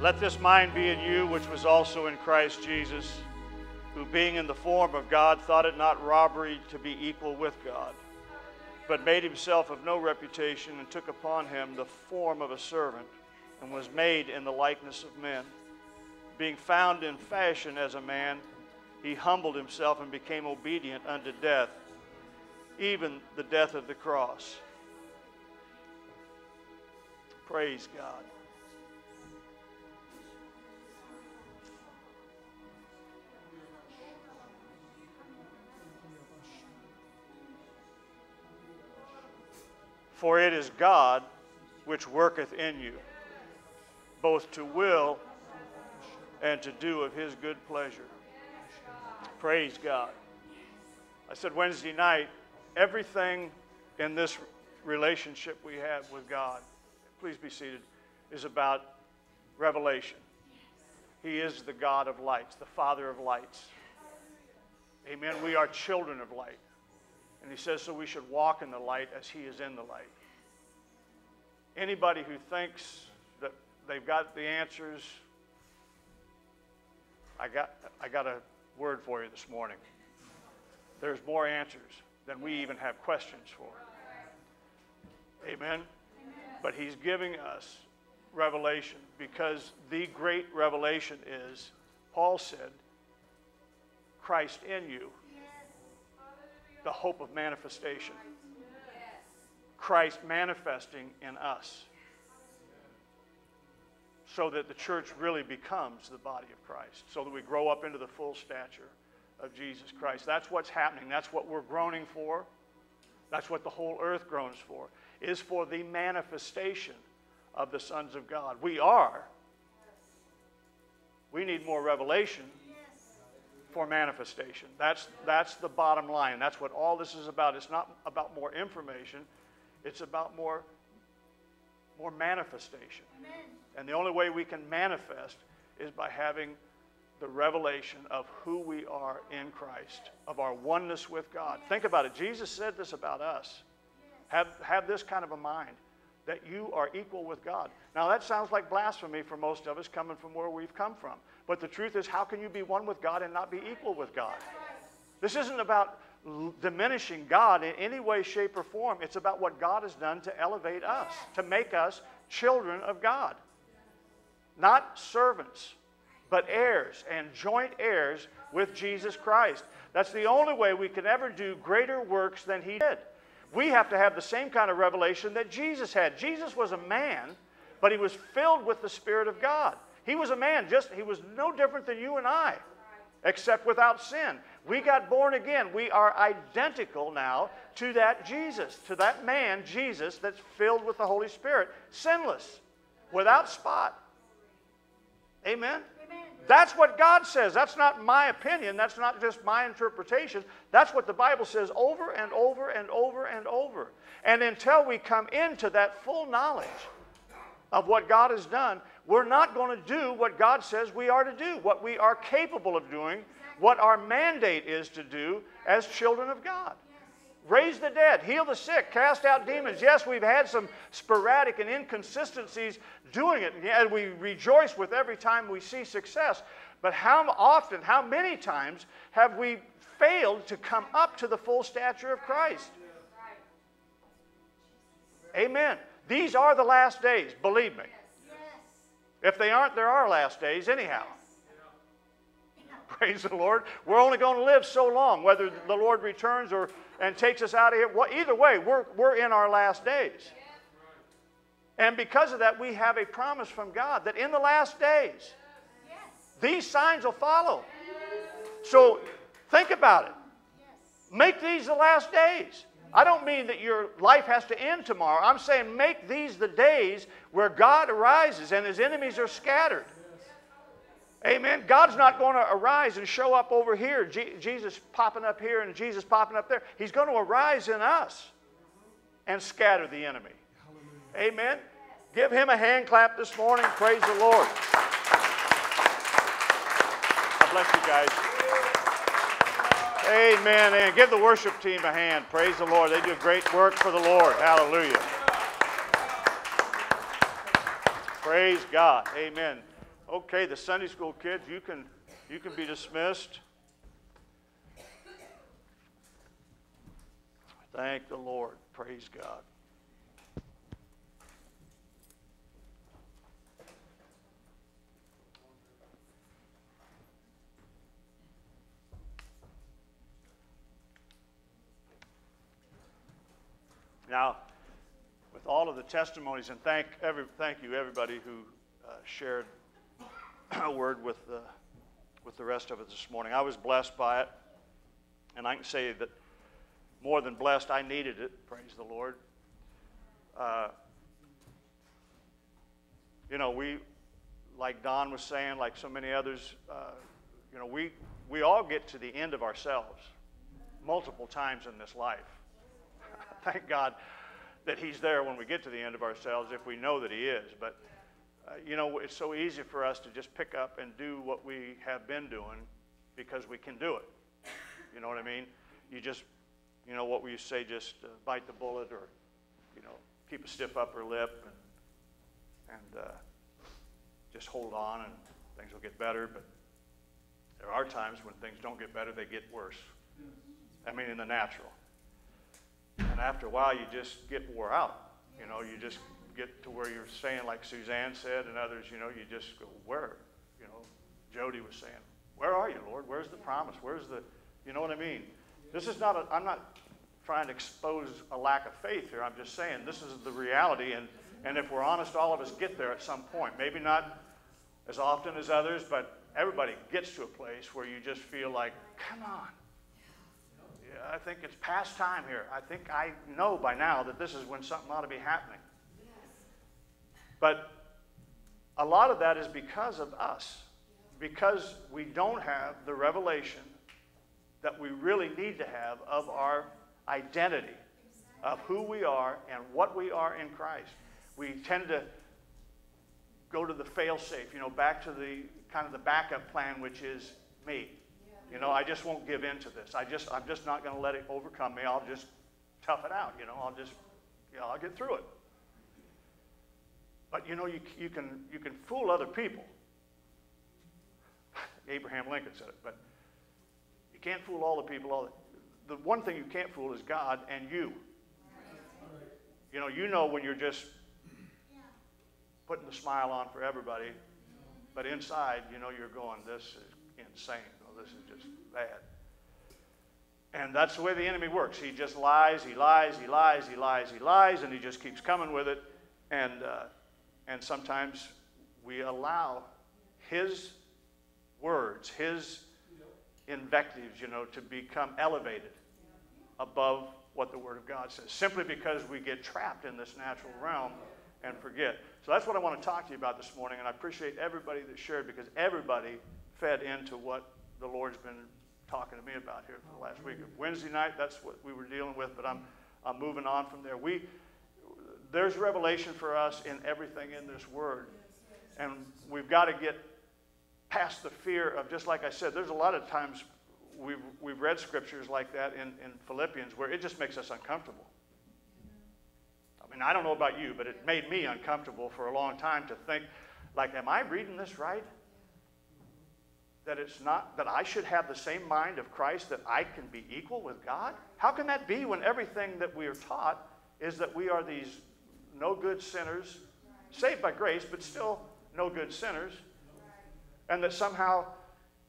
Let this mind be in you, which was also in Christ Jesus, who being in the form of God thought it not robbery to be equal with God, but made himself of no reputation, and took upon him the form of a servant, and was made in the likeness of men. Being found in fashion as a man, he humbled himself and became obedient unto death, even the death of the cross. Praise God. For it is God which worketh in you, both to will and to do of his good pleasure. Praise God. I said Wednesday night, everything in this relationship we have with God, please be seated, is about revelation. He is the God of lights, the Father of lights. Amen. We are children of light. And he says, so we should walk in the light as he is in the light. Anybody who thinks that they've got the answers, I got, I got a word for you this morning. There's more answers than we even have questions for. Amen? But he's giving us revelation because the great revelation is, Paul said, Christ in you, the hope of manifestation. Christ manifesting in us. So that the church really becomes the body of Christ, so that we grow up into the full stature of Jesus Christ. That's what's happening. That's what we're groaning for. That's what the whole earth groans for, is for the manifestation of the sons of God. We are. We need more revelation for manifestation. That's, that's the bottom line. That's what all this is about. It's not about more information, it's about more, more manifestation. And the only way we can manifest is by having the revelation of who we are in Christ, of our oneness with God. Think about it. Jesus said this about us. Have, have this kind of a mind that you are equal with God. Now, that sounds like blasphemy for most of us coming from where we've come from. But the truth is, how can you be one with God and not be equal with God? This isn't about diminishing God in any way, shape, or form. It's about what God has done to elevate us, to make us children of God. Not servants, but heirs and joint heirs with Jesus Christ. That's the only way we can ever do greater works than He did. We have to have the same kind of revelation that Jesus had. Jesus was a man, but He was filled with the Spirit of God. He was a man, just He was no different than you and I, except without sin. We got born again. We are identical now to that Jesus, to that man, Jesus, that's filled with the Holy Spirit, sinless, without spot. Amen? That's what God says. That's not my opinion. That's not just my interpretation. That's what the Bible says over and over and over and over. And until we come into that full knowledge of what God has done, we're not going to do what God says we are to do, what we are capable of doing, what our mandate is to do as children of God. Raise the dead, heal the sick, cast out demons. Yes, we've had some sporadic and inconsistencies doing it, and we rejoice with every time we see success. But how often, how many times have we failed to come up to the full stature of Christ? Amen. These are the last days, believe me. If they aren't, there are last days anyhow. Praise the Lord. We're only going to live so long, whether the Lord returns or and takes us out of here. Well, either way, we're, we're in our last days. And because of that, we have a promise from God that in the last days, these signs will follow. So think about it. Make these the last days. I don't mean that your life has to end tomorrow. I'm saying make these the days where God arises and his enemies are scattered. Amen. God's not going to arise and show up over here, Je- Jesus popping up here and Jesus popping up there. He's going to arise in us and scatter the enemy. Amen. Give him a hand clap this morning. Praise the Lord. God bless you guys. Amen. And give the worship team a hand. Praise the Lord. They do great work for the Lord. Hallelujah. Praise God. Amen. Okay, the Sunday school kids, you can you can be dismissed. Thank the Lord. Praise God. Now, with all of the testimonies, and thank every thank you everybody who uh, shared word with the with the rest of it this morning. I was blessed by it, and I can say that more than blessed, I needed it. Praise the Lord. Uh, you know, we, like Don was saying, like so many others, uh, you know, we we all get to the end of ourselves multiple times in this life. Thank God that He's there when we get to the end of ourselves if we know that He is. But, uh, you know, it's so easy for us to just pick up and do what we have been doing because we can do it. You know what I mean? You just, you know, what we say, just uh, bite the bullet or, you know, keep a stiff upper lip and, and uh, just hold on and things will get better. But there are times when things don't get better, they get worse. I mean, in the natural. And after a while, you just get wore out. You know, you just get to where you're saying, like Suzanne said and others, you know, you just go, where? You know, Jody was saying, where are you, Lord? Where's the promise? Where's the, you know what I mean? This is not, a, I'm not trying to expose a lack of faith here. I'm just saying this is the reality. And, and if we're honest, all of us get there at some point. Maybe not as often as others, but everybody gets to a place where you just feel like, come on. Yeah, I think it's past time here. I think I know by now that this is when something ought to be happening. But a lot of that is because of us, because we don't have the revelation that we really need to have of our identity, of who we are and what we are in Christ. We tend to go to the fail-safe, you know, back to the kind of the backup plan, which is me. You know, I just won't give in to this. I just, I'm just not going to let it overcome me. I'll just tough it out. You know, I'll just, you know, I'll get through it. But you know, you, you can you can fool other people. Abraham Lincoln said it, but you can't fool all the people. All the, the one thing you can't fool is God and you. You know, you know when you're just putting the smile on for everybody, but inside, you know, you're going, this is insane. Oh, this is just bad. And that's the way the enemy works. He just lies, he lies, he lies, he lies, he lies, and he just keeps coming with it. And, uh, and sometimes we allow his words, his invectives, you know, to become elevated above what the Word of God says, simply because we get trapped in this natural realm and forget. So that's what I want to talk to you about this morning, and I appreciate everybody that shared because everybody fed into what the Lord's been talking to me about here for the last week. Wednesday night, that's what we were dealing with, but I'm, I'm moving on from there. We, there's revelation for us in everything in this Word, and we've got to get past the fear of, just like I said, there's a lot of times we've, we've read scriptures like that in, in Philippians where it just makes us uncomfortable. I mean, I don't know about you, but it made me uncomfortable for a long time to think, like, am I reading this right? That it's not, that I should have the same mind of Christ, that I can be equal with God? How can that be when everything that we are taught is that we are these no good sinners, saved by grace, but still no good sinners? And that somehow,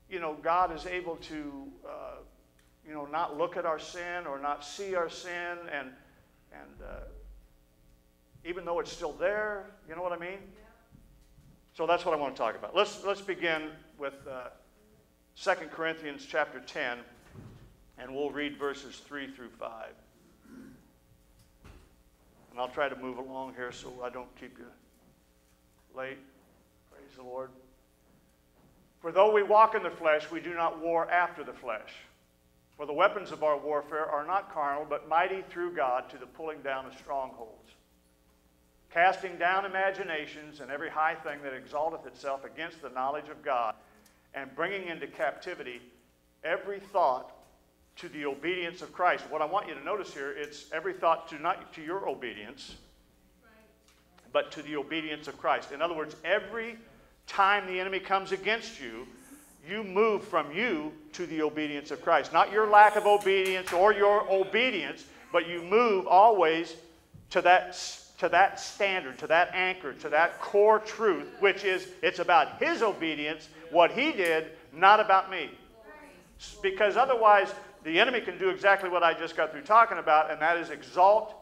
you know, God is able to, uh, you know, not look at our sin or not see our sin and, and, uh, even though it's still there. You know what I mean? So that's what I want to talk about. Let's, let's begin with uh, 2 Corinthians chapter 10, and we'll read verses 3 through 5. And I'll try to move along here so I don't keep you late. Praise the Lord. For though we walk in the flesh, we do not war after the flesh. For the weapons of our warfare are not carnal, but mighty through God to the pulling down of strongholds, casting down imaginations and every high thing that exalteth itself against the knowledge of God, and bringing into captivity every thought to the obedience of Christ. What I want you to notice here, it's every thought to not to your obedience, but to the obedience of Christ. In other words, every time the enemy comes against you, you move from you to the obedience of Christ. Not your lack of obedience or your obedience, but you move always to that, to that standard, to that anchor, to that core truth, which is it's about his obedience, what he did, not about me. Because otherwise, the enemy can do exactly what I just got through talking about, and that is exalt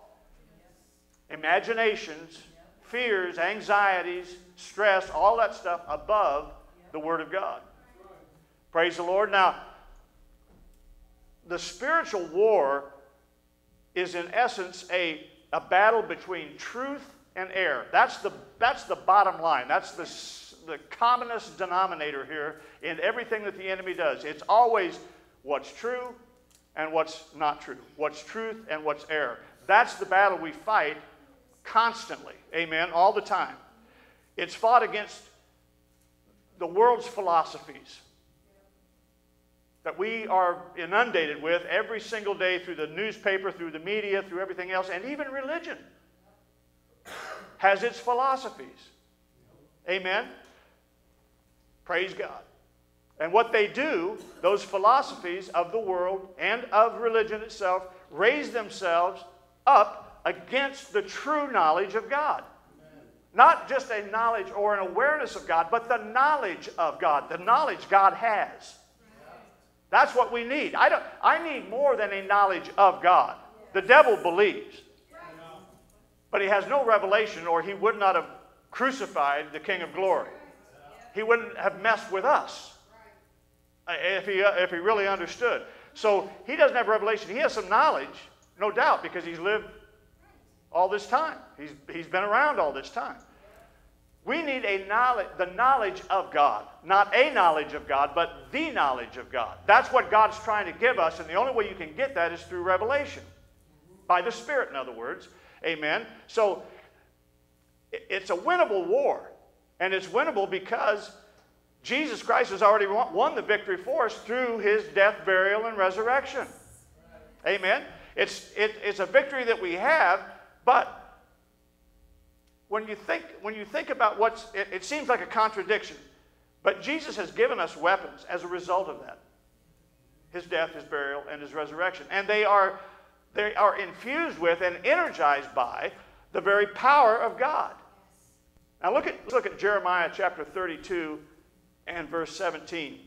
imaginations, fears, anxieties, stress, all that stuff above the Word of God. Praise the Lord. Now, the spiritual war is in essence a, a battle between truth and error. That's the, that's the bottom line. That's the, the commonest denominator here in everything that the enemy does. It's always what's true and what's not true, what's truth and what's error. That's the battle we fight constantly. Amen. All the time. It's fought against the world's philosophies that we are inundated with every single day through the newspaper, through the media, through everything else, and even religion has its philosophies. Amen? Praise God. And what they do, those philosophies of the world and of religion itself, raise themselves up against the true knowledge of God. Not just a knowledge or an awareness of God, but the knowledge of God, the knowledge God has. That's what we need. I, don't, I need more than a knowledge of God. The devil believes, but he has no revelation, or he would not have crucified the King of Glory. He wouldn't have messed with us if he, uh, if he really understood. So he doesn't have revelation. He has some knowledge, no doubt, because he's lived all this time. He's, he's been around all this time. We need a knowledge, the knowledge of God. Not a knowledge of God, but the knowledge of God. That's what God's trying to give us, and the only way you can get that is through revelation. By the Spirit, in other words. Amen. So it's a winnable war. And it's winnable because Jesus Christ has already won the victory for us through his death, burial, and resurrection. Amen. It's, it, it's a victory that we have, but when you think, when you think about what's, it, it seems like a contradiction. But Jesus has given us weapons as a result of that his death, his burial, and his resurrection. And they are, they are infused with and energized by the very power of God. Now look at, look at Jeremiah chapter 32 and verse 17.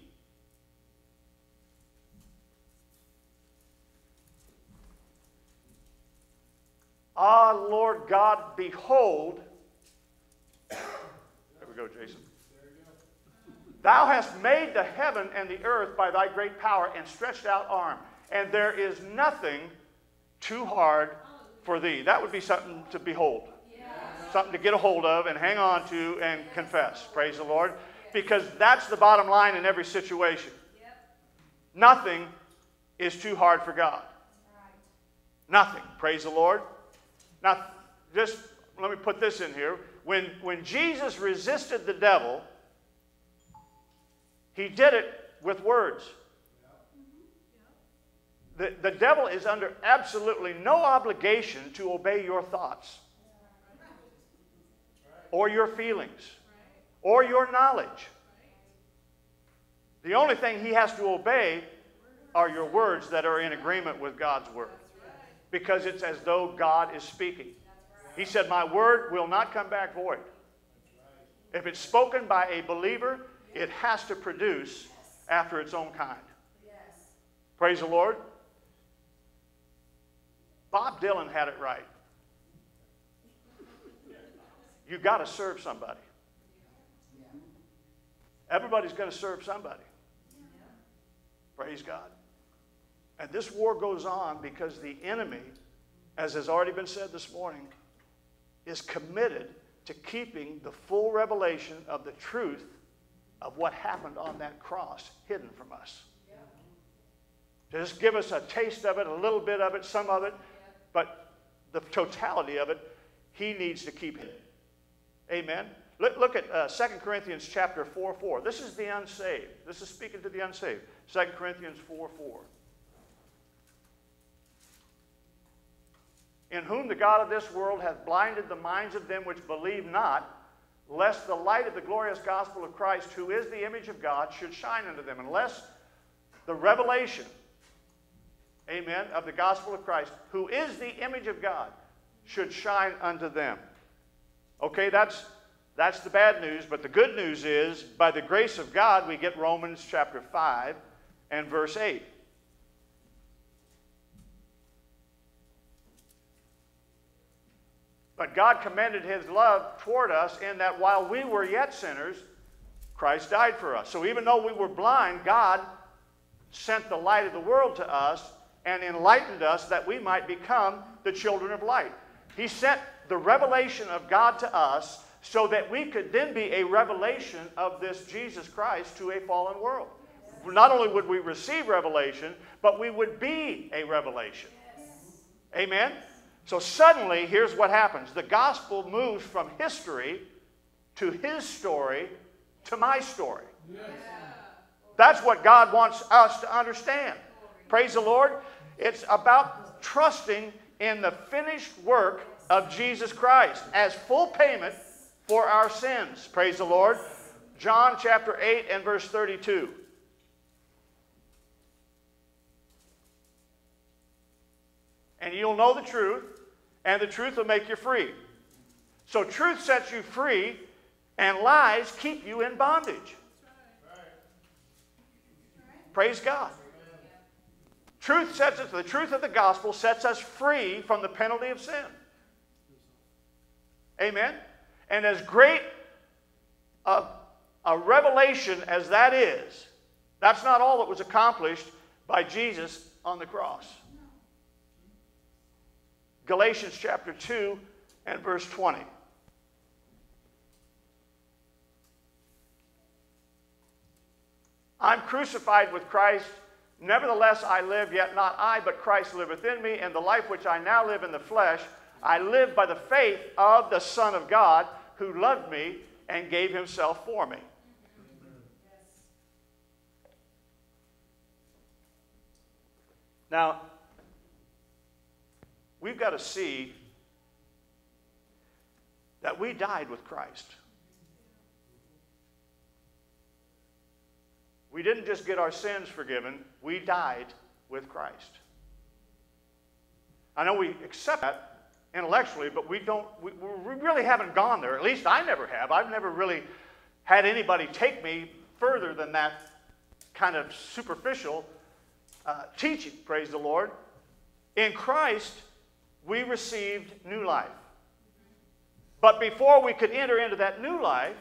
Ah, Lord God, behold. There we go, Jason. Thou hast made the heaven and the earth by thy great power and stretched out arm, and there is nothing too hard for thee. That would be something to behold, something to get a hold of and hang on to and confess. Praise the Lord. Because that's the bottom line in every situation. Nothing is too hard for God. Nothing. Praise the Lord. Now, just let me put this in here. When, when Jesus resisted the devil, he did it with words. The, the devil is under absolutely no obligation to obey your thoughts or your feelings or your knowledge. The only thing he has to obey are your words that are in agreement with God's word because it's as though God is speaking. He said, My word will not come back void. If it's spoken by a believer, it has to produce after its own kind. Praise the Lord. Bob Dylan had it right. You've got to serve somebody. Everybody's going to serve somebody. Praise God. And this war goes on because the enemy, as has already been said this morning, is committed to keeping the full revelation of the truth of what happened on that cross hidden from us. Just give us a taste of it, a little bit of it, some of it, but the totality of it, he needs to keep it. Amen. Look, look at uh, 2 Corinthians chapter 4 4. This is the unsaved. This is speaking to the unsaved. 2 Corinthians 4 4. In whom the God of this world hath blinded the minds of them which believe not, lest the light of the glorious gospel of Christ, who is the image of God, should shine unto them. Unless the revelation, amen, of the gospel of Christ, who is the image of God, should shine unto them. Okay, that's, that's the bad news, but the good news is by the grace of God, we get Romans chapter 5 and verse 8. But God commended his love toward us in that while we were yet sinners, Christ died for us. So even though we were blind, God sent the light of the world to us and enlightened us that we might become the children of light. He sent the revelation of God to us so that we could then be a revelation of this Jesus Christ to a fallen world. Not only would we receive revelation, but we would be a revelation. Amen? So suddenly, here's what happens the gospel moves from history to his story to my story. That's what God wants us to understand. Praise the Lord. It's about trusting in the finished work of Jesus Christ as full payment for our sins. Praise the Lord. John chapter 8 and verse 32. And you'll know the truth, and the truth will make you free. So, truth sets you free, and lies keep you in bondage. Praise God. Truth sets us, the truth of the gospel sets us free from the penalty of sin. Amen. And as great a, a revelation as that is, that's not all that was accomplished by Jesus on the cross. Galatians chapter 2 and verse 20. I'm crucified with Christ. Nevertheless, I live, yet not I, but Christ liveth in me. And the life which I now live in the flesh, I live by the faith of the Son of God, who loved me and gave himself for me. Now, we've got to see that we died with Christ. We didn't just get our sins forgiven, we died with Christ. I know we accept that intellectually, but we don't, we, we really haven't gone there. At least I never have. I've never really had anybody take me further than that kind of superficial uh, teaching, praise the Lord. In Christ, we received new life. But before we could enter into that new life,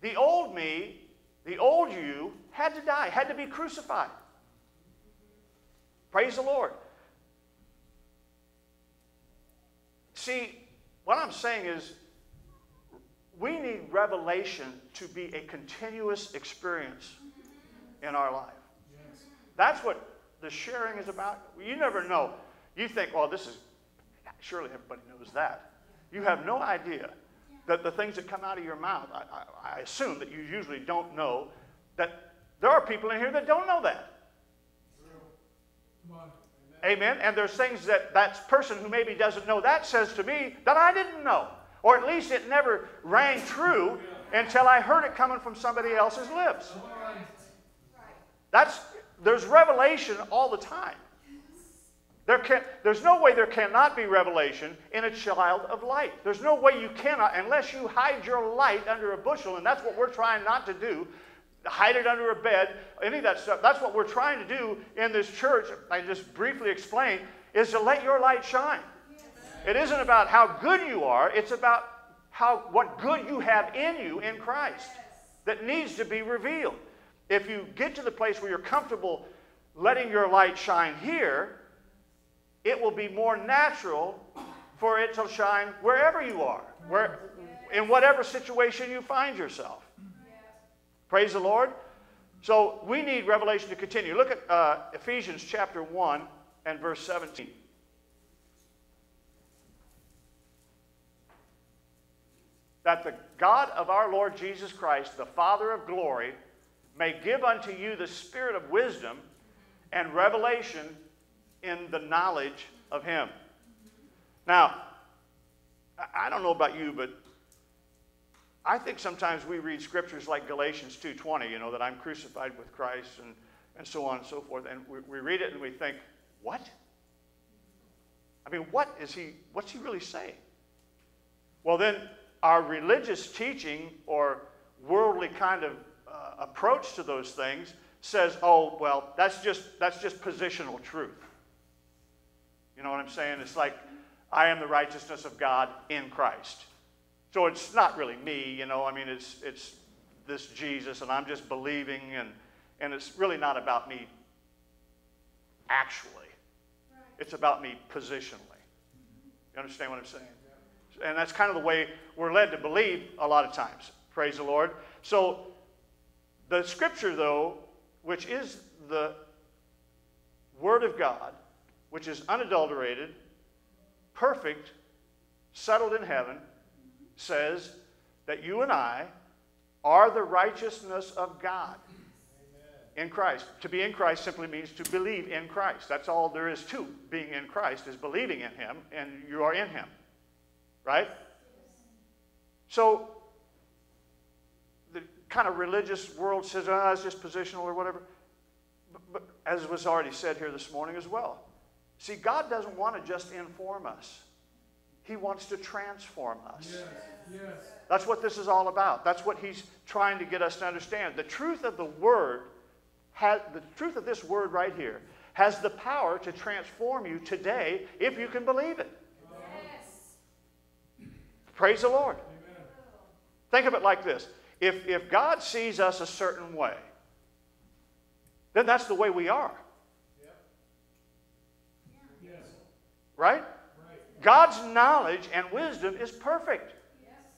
the old me, the old you, had to die, had to be crucified. Praise the Lord. See, what I'm saying is we need revelation to be a continuous experience in our life. That's what the sharing is about. You never know. You think, well, this is, surely everybody knows that. You have no idea that the things that come out of your mouth, I, I, I assume that you usually don't know that there are people in here that don't know that. Amen. And there's things that that person who maybe doesn't know that says to me that I didn't know. Or at least it never rang true until I heard it coming from somebody else's lips. That's there's revelation all the time. There can, there's no way there cannot be revelation in a child of light. There's no way you cannot, unless you hide your light under a bushel, and that's what we're trying not to do hide it under a bed, any of that stuff. That's what we're trying to do in this church. I just briefly explained is to let your light shine. It isn't about how good you are, it's about how, what good you have in you in Christ that needs to be revealed. If you get to the place where you're comfortable letting your light shine here, it will be more natural for it to shine wherever you are, where, in whatever situation you find yourself. Praise the Lord. So we need revelation to continue. Look at uh, Ephesians chapter 1 and verse 17. That the God of our Lord Jesus Christ, the Father of glory, may give unto you the spirit of wisdom and revelation in the knowledge of Him. Now, I- I don't know about you, but I think sometimes we read scriptures like Galatians 2.20, you know, that I'm crucified with Christ and, and so on and so forth, and we, we read it and we think, what? I mean, what is he, what's he really saying? Well, then our religious teaching or worldly kind of uh, approach to those things says, oh, well, that's just, that's just positional truth. You know what I'm saying? It's like, I am the righteousness of God in Christ. So it's not really me, you know, I mean, it's, it's this Jesus, and I'm just believing, and, and it's really not about me actually. It's about me positionally. You understand what I'm saying? And that's kind of the way we're led to believe a lot of times. Praise the Lord. So the scripture, though, which is the Word of God, which is unadulterated, perfect, settled in heaven, says that you and I are the righteousness of God in Christ. To be in Christ simply means to believe in Christ. That's all there is to being in Christ is believing in him and you are in him. Right? So the kind of religious world says, ah, it's just positional or whatever. But, but as was already said here this morning as well. See, God doesn't want to just inform us. He wants to transform us. Yes, yes. That's what this is all about. That's what he's trying to get us to understand. The truth of the word has the truth of this word right here has the power to transform you today if you can believe it. Praise the Lord. Think of it like this. If, if God sees us a certain way, then that's the way we are. Yes, Right? God's knowledge and wisdom is perfect.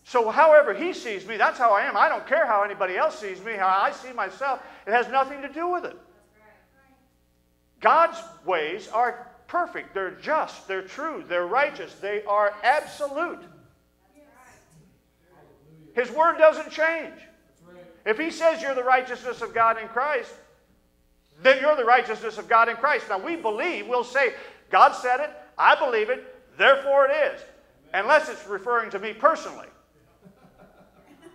So, however He sees me, that's how I am. I don't care how anybody else sees me, how I see myself. It has nothing to do with it. God's ways are perfect. They're just. They're true. They're righteous. They are absolute. His word doesn't change. If He says you're the righteousness of God in Christ, then you're the righteousness of God in Christ. Now, we believe, we'll say, God said it, I believe it, therefore it is. Unless it's referring to me personally.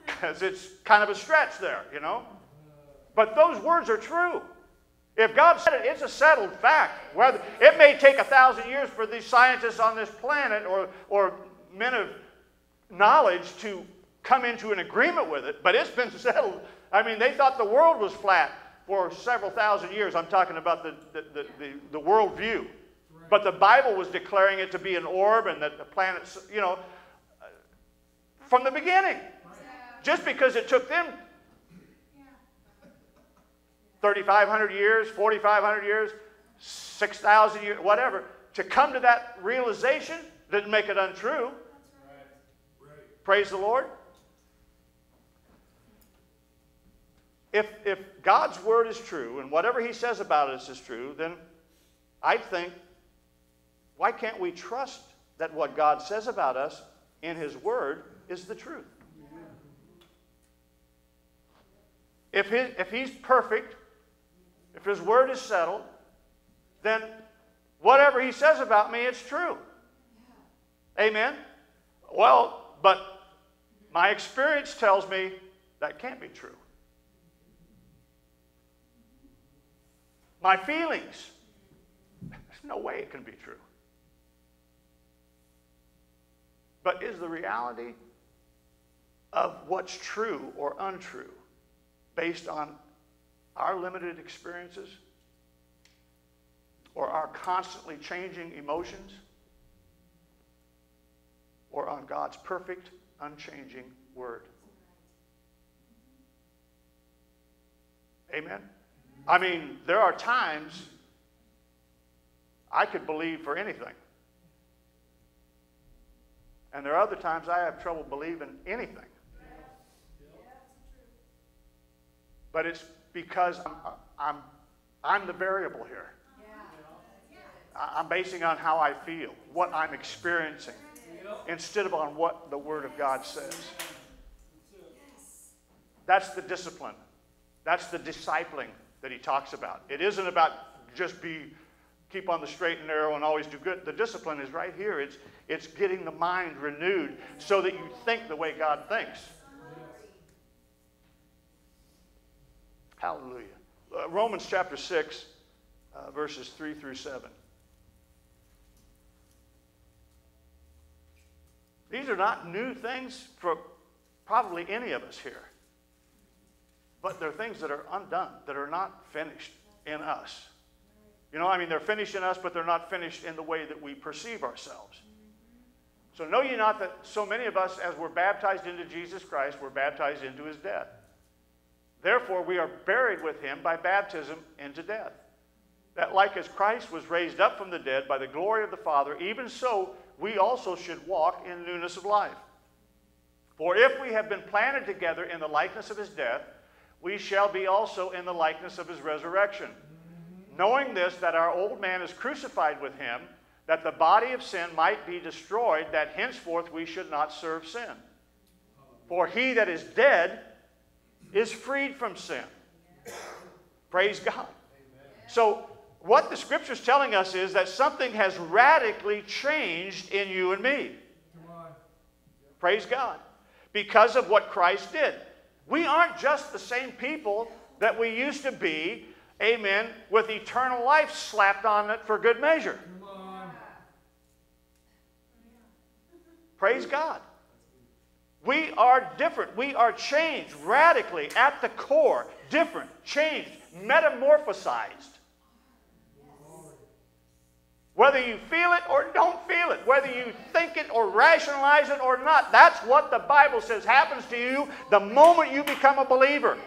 Because it's kind of a stretch there, you know? But those words are true. If God said it, it's a settled fact. Whether it may take a thousand years for these scientists on this planet or, or men of knowledge to come into an agreement with it, but it's been settled. I mean, they thought the world was flat for several thousand years. I'm talking about the, the, the, the, the world view. But the Bible was declaring it to be an orb and that the planets, you know, from the beginning. Just because it took them 3,500 years, 4,500 years, 6,000 years, whatever, to come to that realization didn't make it untrue. Praise the Lord. If, if God's word is true and whatever he says about us is true, then I think, why can't we trust that what God says about us in his word is the truth? If, his, if he's perfect, if his word is settled, then whatever he says about me, it's true. Amen? Well, but my experience tells me that can't be true. My feelings, there's no way it can be true. But is the reality of what's true or untrue based on our limited experiences or our constantly changing emotions or on God's perfect unchanging word. Amen? I mean, there are times I could believe for anything. And there are other times I have trouble believing anything. But it's because I'm, I'm, I'm the variable here. I'm basing on how I feel, what I'm experiencing, instead of on what the Word of God says. That's the discipline. That's the discipling that he talks about. It isn't about just be keep on the straight and narrow and always do good. The discipline is right here. It's it's getting the mind renewed so that you think the way God thinks. Hallelujah. Uh, Romans chapter 6, uh, verses 3 through 7. These are not new things for probably any of us here. But they're things that are undone, that are not finished in us. You know, I mean, they're finished in us, but they're not finished in the way that we perceive ourselves. So know ye not that so many of us, as we're baptized into Jesus Christ, we're baptized into his death. Therefore, we are buried with him by baptism into death. That like as Christ was raised up from the dead by the glory of the Father, even so we also should walk in newness of life. For if we have been planted together in the likeness of his death, we shall be also in the likeness of his resurrection. Knowing this, that our old man is crucified with him, that the body of sin might be destroyed, that henceforth we should not serve sin. For he that is dead is freed from sin. Praise God. So, what the scripture is telling us is that something has radically changed in you and me. Praise God. Because of what Christ did. We aren't just the same people that we used to be, amen, with eternal life slapped on it for good measure. Praise God. We are different. We are changed radically at the core. Different, changed, metamorphosized. Whether you feel it or don't feel it, whether you think it or rationalize it or not, that's what the Bible says happens to you the moment you become a believer.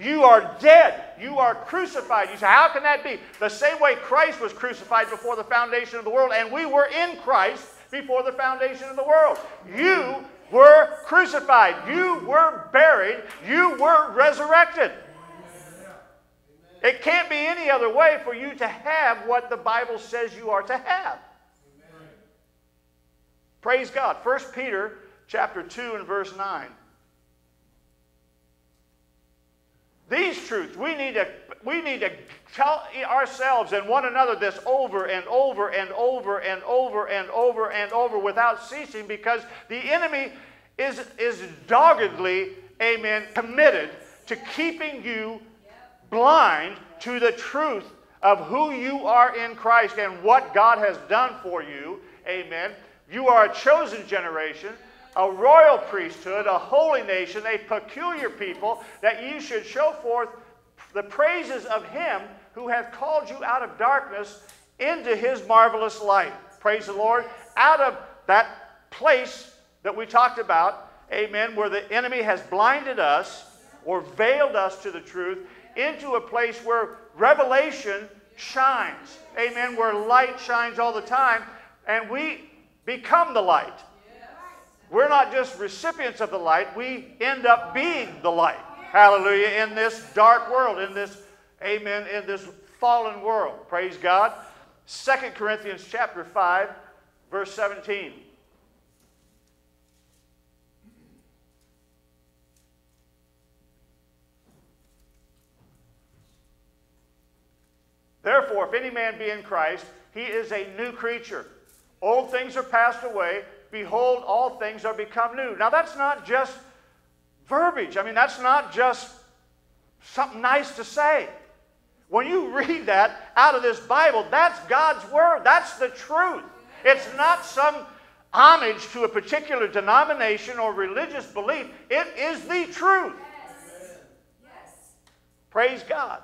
You are dead. You are crucified. You say, How can that be? The same way Christ was crucified before the foundation of the world, and we were in Christ before the foundation of the world. You were crucified. You were buried. You were resurrected. It can't be any other way for you to have what the Bible says you are to have. Praise God. 1 Peter chapter 2 and verse 9. These truths, we need to, we need to tell ourselves and one another this over and over and over and over and over and over without ceasing because the enemy is, is doggedly, amen, committed to keeping you blind to the truth of who you are in Christ and what God has done for you. Amen. You are a chosen generation, a royal priesthood, a holy nation, a peculiar people, that you should show forth the praises of Him who hath called you out of darkness into His marvelous light. Praise the Lord. Out of that place that we talked about, amen, where the enemy has blinded us or veiled us to the truth, into a place where revelation shines. Amen. Where light shines all the time, and we become the light. We're not just recipients of the light, we end up being the light. Hallelujah. In this dark world, in this, amen, in this fallen world. Praise God. Second Corinthians chapter 5, verse 17. Therefore, if any man be in Christ, he is a new creature. Old things are passed away. Behold, all things are become new. Now, that's not just verbiage. I mean, that's not just something nice to say. When you read that out of this Bible, that's God's Word. That's the truth. It's not some homage to a particular denomination or religious belief. It is the truth. Praise God.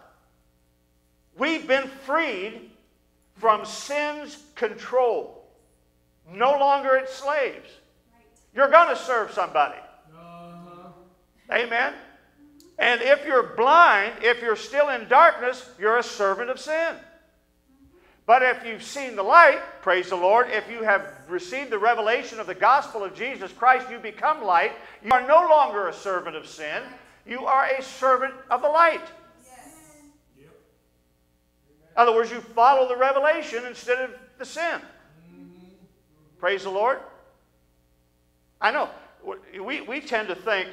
We've been freed from sin's control. No longer its slaves. You're going to serve somebody. Uh-huh. Amen? And if you're blind, if you're still in darkness, you're a servant of sin. But if you've seen the light, praise the Lord, if you have received the revelation of the gospel of Jesus Christ, you become light. You are no longer a servant of sin. You are a servant of the light. Yes. In other words, you follow the revelation instead of the sin. Praise the Lord. I know. We, we tend to think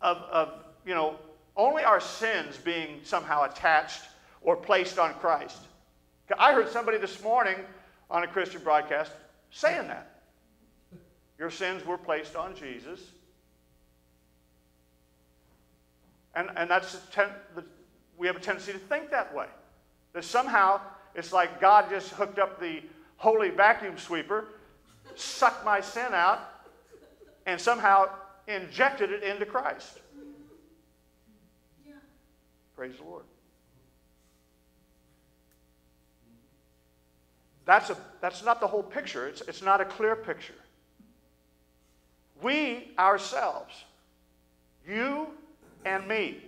of, of, you know, only our sins being somehow attached or placed on Christ. I heard somebody this morning on a Christian broadcast saying that. Your sins were placed on Jesus. And, and that's ten, the, we have a tendency to think that way. That somehow it's like God just hooked up the holy vacuum sweeper, sucked my sin out, and somehow injected it into Christ. Praise the Lord. That's, a, that's not the whole picture. It's, it's not a clear picture. We ourselves, you and me,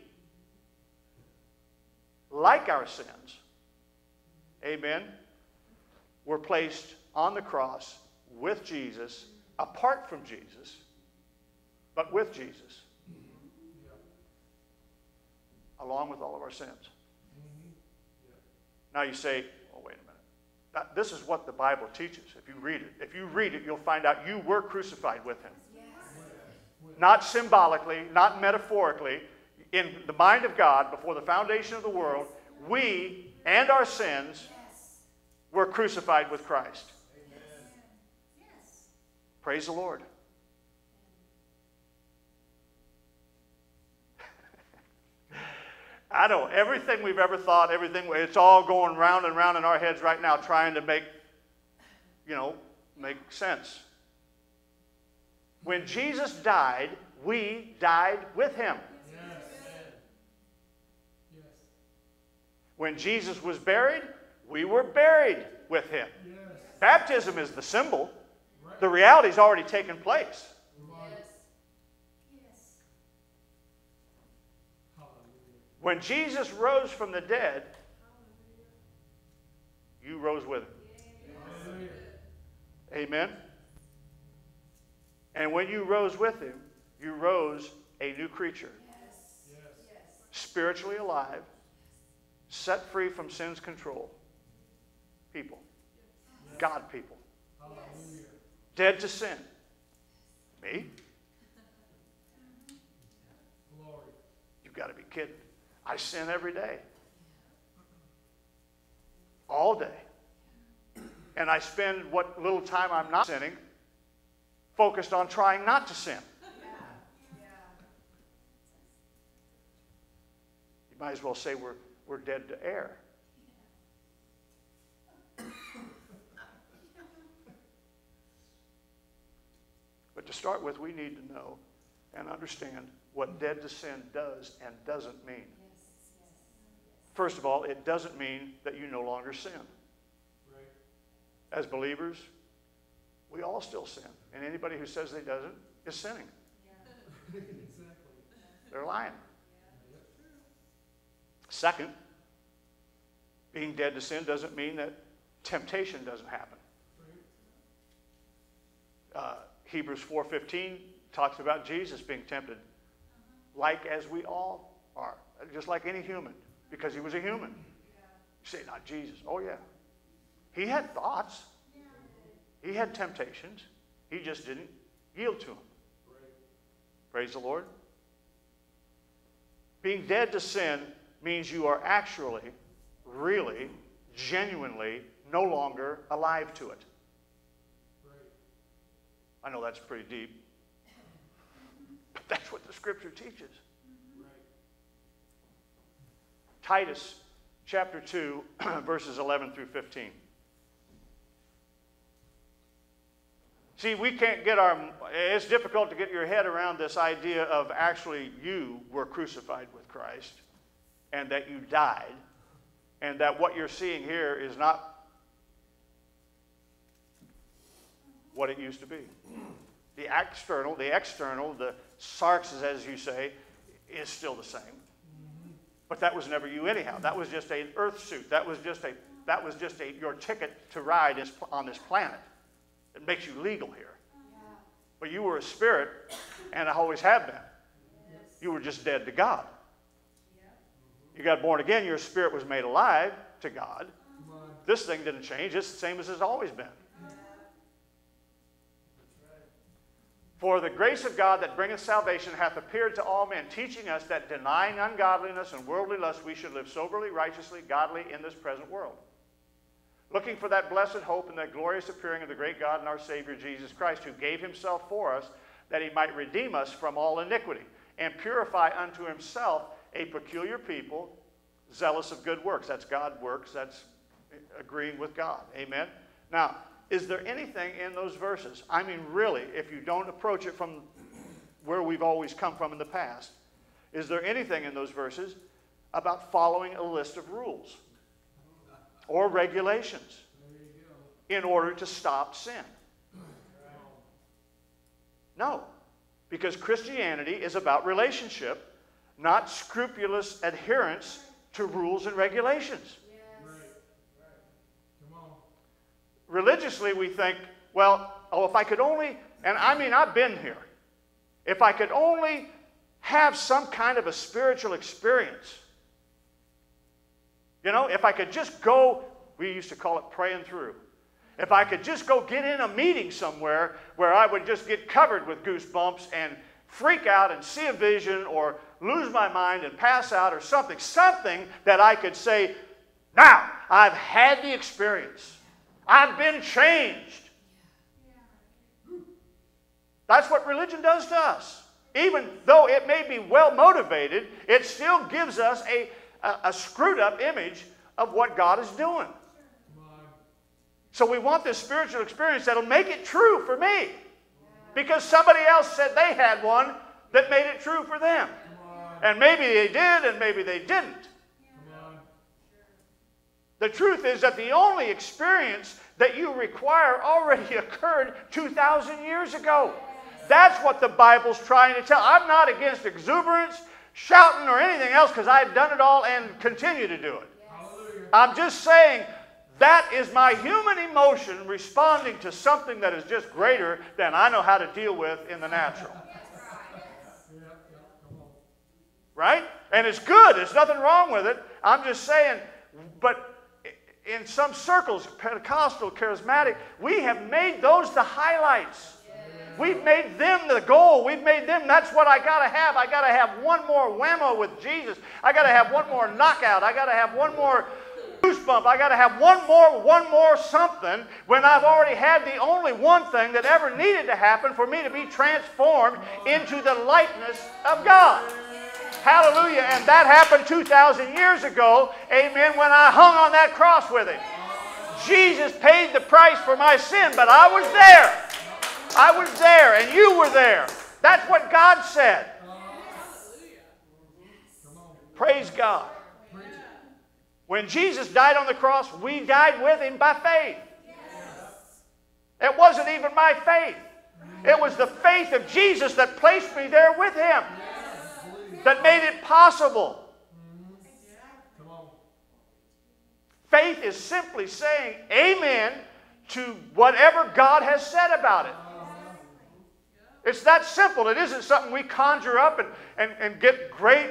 like our sins, amen, were placed on the cross with Jesus, apart from Jesus, but with Jesus, along with all of our sins. Now you say, oh, wait a minute. That, this is what the Bible teaches. If you read it, if you read it, you'll find out you were crucified with him. Not symbolically, not metaphorically. In the mind of God, before the foundation of the world, we and our sins were crucified with Christ. Praise the Lord. I know everything we've ever thought, everything, it's all going round and round in our heads right now, trying to make, you know, make sense. When Jesus died, we died with him. When Jesus was buried, we were buried with him. Baptism is the symbol. The reality's already taken place. When Jesus rose from the dead, you rose with him. Amen. And when you rose with him, you rose a new creature. Spiritually alive, set free from sin's control. People. God people. Dead to sin. Me? You've got to be kidding. I sin every day. All day. And I spend what little time I'm not sinning focused on trying not to sin. You might as well say we're, we're dead to air. But to start with, we need to know and understand what dead to sin does and doesn't mean. First of all, it doesn't mean that you no longer sin. As believers, we all still sin. And anybody who says they doesn't is sinning. They're lying. Second, being dead to sin doesn't mean that temptation doesn't happen. Uh, Hebrews 4.15 talks about Jesus being tempted like as we all are, just like any human, because he was a human. You say, not Jesus. Oh, yeah. He had thoughts. He had temptations. He just didn't yield to them. Praise the Lord. Being dead to sin means you are actually, really, genuinely no longer alive to it. I know that's pretty deep. But that's what the scripture teaches. Titus chapter 2, verses 11 through 15. See, we can't get our, it's difficult to get your head around this idea of actually you were crucified with Christ and that you died and that what you're seeing here is not what it used to be. The external, the external, the sarx, as you say, is still the same. But that was never you anyhow. That was just an earth suit. That was just a that was just a your ticket to ride on this planet. It makes you legal here. But you were a spirit, and I always have been. You were just dead to God. You got born again, your spirit was made alive to God. This thing didn't change, it's the same as it's always been. For the grace of God that bringeth salvation hath appeared to all men, teaching us that denying ungodliness and worldly lust, we should live soberly, righteously, godly in this present world. Looking for that blessed hope and that glorious appearing of the great God and our Savior Jesus Christ, who gave himself for us that he might redeem us from all iniquity and purify unto himself a peculiar people, zealous of good works. That's God works, that's agreeing with God. Amen. Now, is there anything in those verses? I mean, really, if you don't approach it from where we've always come from in the past, is there anything in those verses about following a list of rules or regulations in order to stop sin? No, because Christianity is about relationship, not scrupulous adherence to rules and regulations. Religiously we think, well, oh, if I could only, and I mean, I've been here, if I could only have some kind of a spiritual experience, you know, if I could just go, we used to call it praying through. If I could just go get in a meeting somewhere where I would just get covered with goosebumps and freak out and see a vision or lose my mind and pass out or something, something that I could say, now I've had the experience. I've been changed. That's what religion does to us. Even though it may be well motivated, it still gives us a, a, a screwed up image of what God is doing. So we want this spiritual experience that'll make it true for me. Because somebody else said they had one that made it true for them. And maybe they did, and maybe they didn't. The truth is that the only experience that you require already occurred 2,000 years ago. That's what the Bible's trying to tell. I'm not against exuberance, shouting, or anything else because I've done it all and continue to do it. I'm just saying that is my human emotion responding to something that is just greater than I know how to deal with in the natural. Right? And it's good. There's nothing wrong with it. I'm just saying, but in some circles, Pentecostal, charismatic, we have made those the highlights. We've made them the goal. We've made them, that's what I got to have. I got to have one more whammo with Jesus. I got to have one more knockout. I got to have one more goosebump. I got to have one more, one more something when I've already had the only one thing that ever needed to happen for me to be transformed into the likeness of God. Hallelujah. And that happened 2,000 years ago, amen, when I hung on that cross with him. Jesus paid the price for my sin, but I was there. I was there, and you were there. That's what God said. Praise God. When Jesus died on the cross, we died with him by faith. It wasn't even my faith, it was the faith of Jesus that placed me there with him that made it possible. Faith is simply saying amen to whatever God has said about it. It's that simple. It isn't something we conjure up and, and, and get great.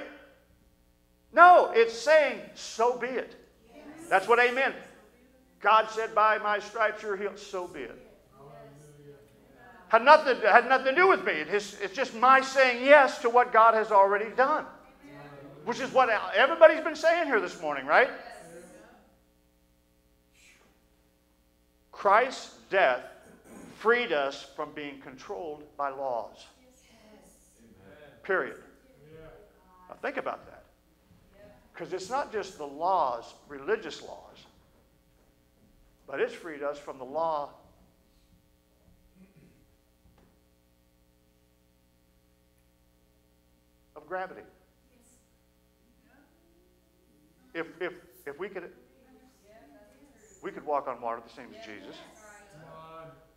No, it's saying, so be it. That's what amen. God said, by my stripes you're healed. So be it. Had nothing, had nothing to do with me. It's, it's just my saying yes to what God has already done. Which is what everybody's been saying here this morning, right? Christ's death freed us from being controlled by laws. Period. Now think about that. Because it's not just the laws, religious laws, but it's freed us from the law gravity. If, if, if we could we could walk on water the same as Jesus.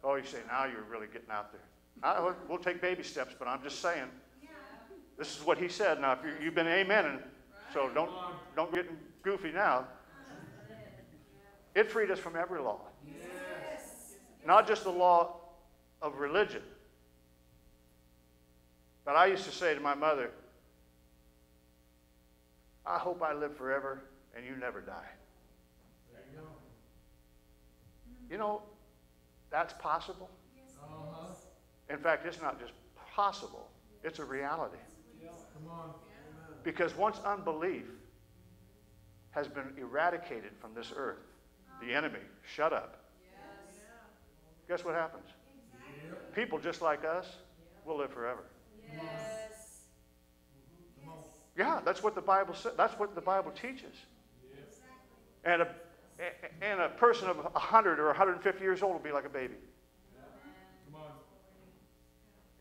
Oh, you say, now you're really getting out there. I, we'll- take baby steps, but I'm just saying, this is what he said. Now, if you, you've been amening, so don't, don't get goofy now. It freed us from every law. Not just the law of religion. But I used to say to my mother, I hope I live forever and you never die. You know, that's possible. In fact, it's not just possible, it's a reality. Because once unbelief has been eradicated from this earth, the enemy, shut up. Guess what happens? People just like us will live forever. Yeah, that's what the Bible says. That's what the Bible teaches. And a, a- and a person of 100 or 150 years old will be like a baby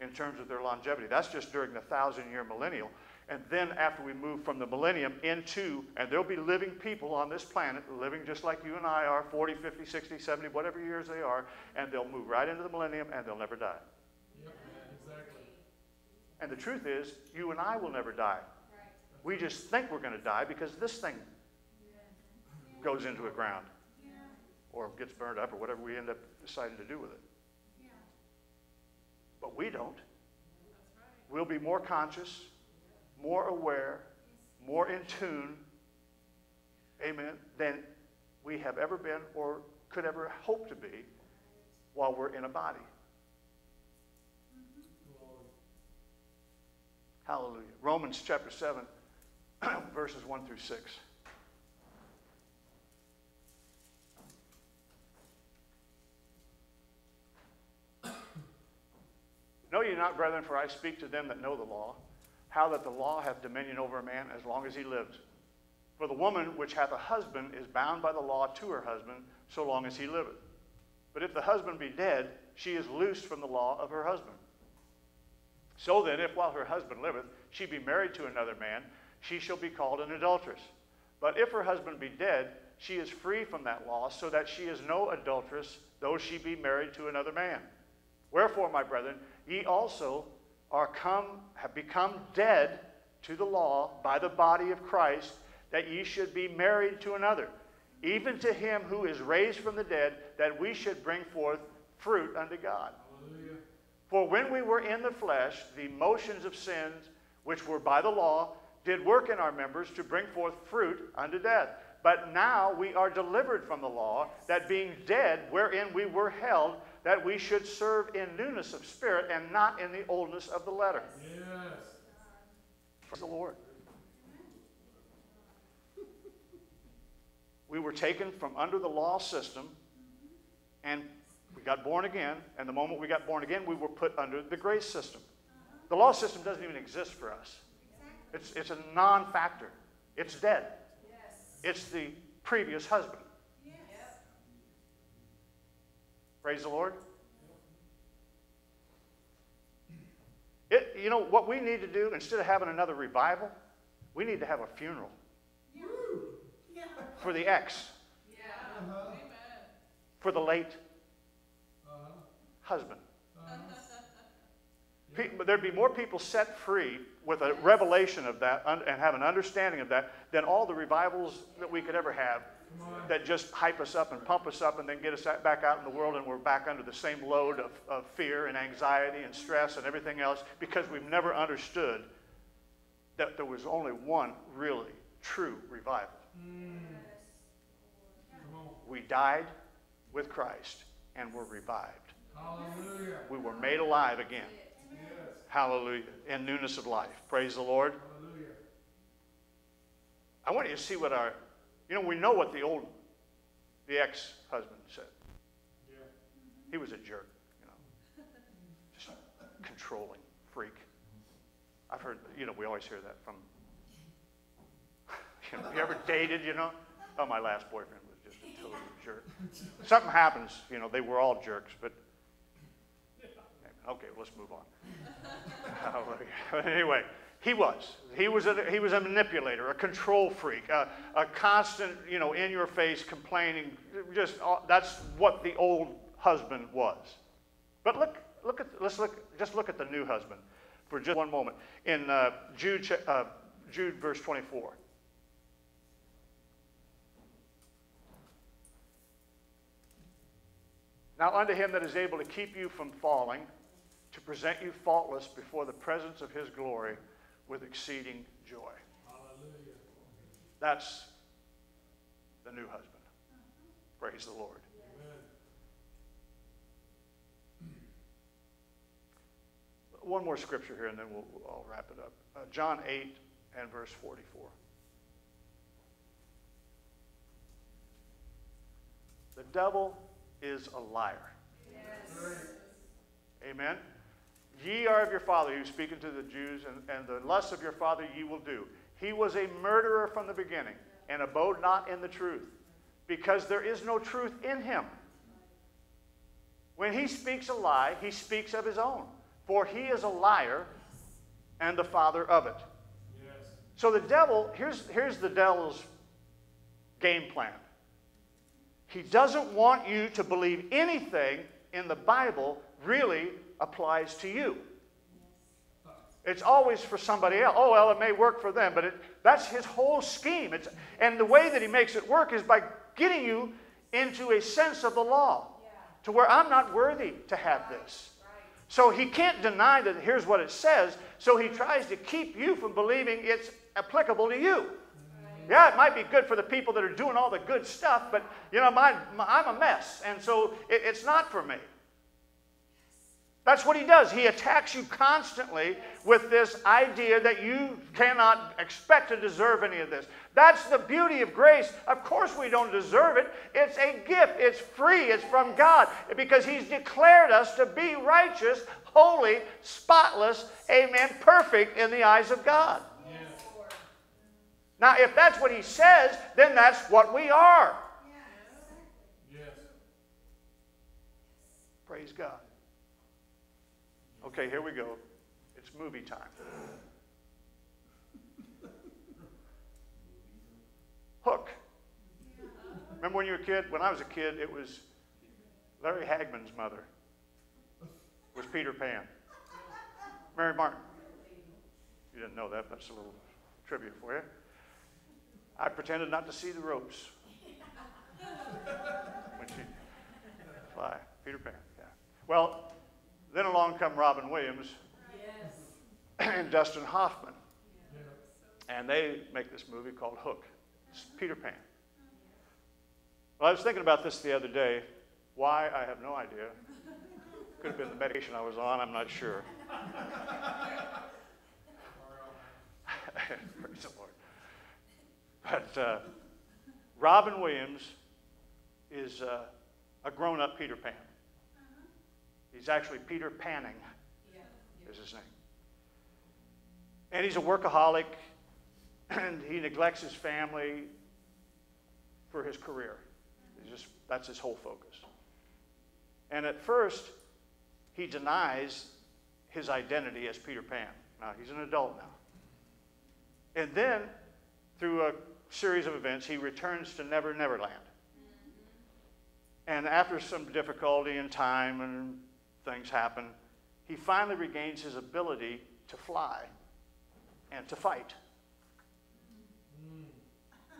in terms of their longevity. That's just during the thousand year millennial. And then after we move from the millennium into, and there'll be living people on this planet, living just like you and I are, 40, 50, 60, 70, whatever years they are, and they'll move right into the millennium and they'll never die. Yep, exactly. And the truth is, you and I will never die. We just think we're going to die because this thing goes into the ground or gets burned up or whatever we end up deciding to do with it. But we don't. We'll be more conscious, more aware, more in tune, amen, than we have ever been or could ever hope to be while we're in a body. Hallelujah. Romans chapter 7, verses 1 through 6. Know ye not, brethren, for I speak to them that know the law, how that the law hath dominion over a man as long as he lives. For the woman which hath a husband is bound by the law to her husband so long as he liveth. But if the husband be dead, she is loosed from the law of her husband. So then, if while her husband liveth, she be married to another man, she shall be called an adulteress. But if her husband be dead, she is free from that law, so that she is no adulteress, though she be married to another man. Wherefore, my brethren, ye also are come, have become dead to the law by the body of Christ, that ye should be married to another, even to him who is raised from the dead, that we should bring forth fruit unto God. For when we were in the flesh, the motions of sins, which were by the law, did work in our members to bring forth fruit unto death. But now we are delivered from the law, that being dead wherein we were held, that we should serve in newness of spirit and not in the oldness of the letter. Yes. Praise the Lord. We were taken from under the law system and we got born again. And the moment we got born again, we were put under the grace system. The law system doesn't even exist for us, it's, it's a non factor, it's dead. It's the previous husband. Praise the Lord. It, you know what we need to do instead of having another revival, we need to have a funeral. For the ex, uh-huh. for the late uh-huh. husband. Pe- But there'd be more people set free with a revelation of that un- and have an understanding of that than all the revivals that we could ever have that just hype us up and pump us up and then get us back out in the world and we're back under the same load of, of fear and anxiety and stress and everything else because we've never understood that there was only one really true revival. We died with Christ and were revived. Hallelujah. We were made alive again. Hallelujah. And newness of life. Praise the Lord. Hallelujah. I want you to see what our, you know, we know what the old, the ex husband said. Yeah. He was a jerk, you know, just controlling freak. I've heard, you know, we always hear that from, you know, you ever dated, you know? Oh, my last boyfriend was just a total jerk. Something happens, you know, they were all jerks, but, okay, let's move on. Hallelujah. anyway, he was. He was a, he was a manipulator, a control freak, a, a constant, you know, in your face complaining. Just uh, that's what the old husband was. But look, look at, let's look, just look at the new husband for just one moment. In uh, Jude, uh, Jude, verse 24. Now, unto him that is able to keep you from falling, to present you faultless before the presence of his glory with exceeding joy. Hallelujah. That's the new husband. Praise the Lord. Amen. One more scripture here, and then we'll, I'll wrap it up. Uh, John 8 and verse 44. The devil is a liar. Amen. Ye are of your father, he was speaking to the Jews, and, and the lusts of your father ye will do. He was a murderer from the beginning, and abode not in the truth, because there is no truth in him. When he speaks a lie, he speaks of his own, for he is a liar and the father of it. Yes. So the devil, here's, here's the devil's game plan. He doesn't want you to believe anything in the Bible really applies to you. It's always for somebody else. Oh, well, it may work for them, but it, that's his whole scheme. It's, and the way that he makes it work is by getting you into a sense of the law to where I'm not worthy to have this. So he can't deny that here's what it says, so he tries to keep you from believing it's applicable to you. Yeah, it might be good for the people that are doing all the good stuff, but you know, my, my, I'm a mess, and so it, it's not for me. That's what he does. He attacks you constantly with this idea that you cannot expect to deserve any of this. That's the beauty of grace. Of course, we don't deserve it. It's a gift, it's free, it's from God because he's declared us to be righteous, holy, spotless, amen, perfect in the eyes of God. Now, if that's what he says, then that's what we are. Yes. Praise God. Okay, here we go. It's movie time. Hook. Remember when you were a kid? When I was a kid, it was Larry Hagman's mother was Peter Pan. Mary Martin. You didn't know that, but that's a little trivia for you. I pretended not to see the ropes when she fly. Peter Pan, yeah. Well, then along come Robin Williams and Dustin Hoffman. And they make this movie called Hook. It's Peter Pan. Well, I was thinking about this the other day. Why? I have no idea. Could have been the medication I was on, I'm not sure. Praise the Lord. But uh, Robin Williams is uh, a grown up Peter Pan. He's actually Peter Banning, is his name. And he's a workaholic, and he neglects his family for his career. He's just, that's his whole focus. And at first, he denies his identity as Peter Pan. Now, he's an adult now. And then, through a series of events, he returns to Never Never Land. Mm-hmm. And after some difficulty and time and things happen, he finally regains his ability to fly and to fight.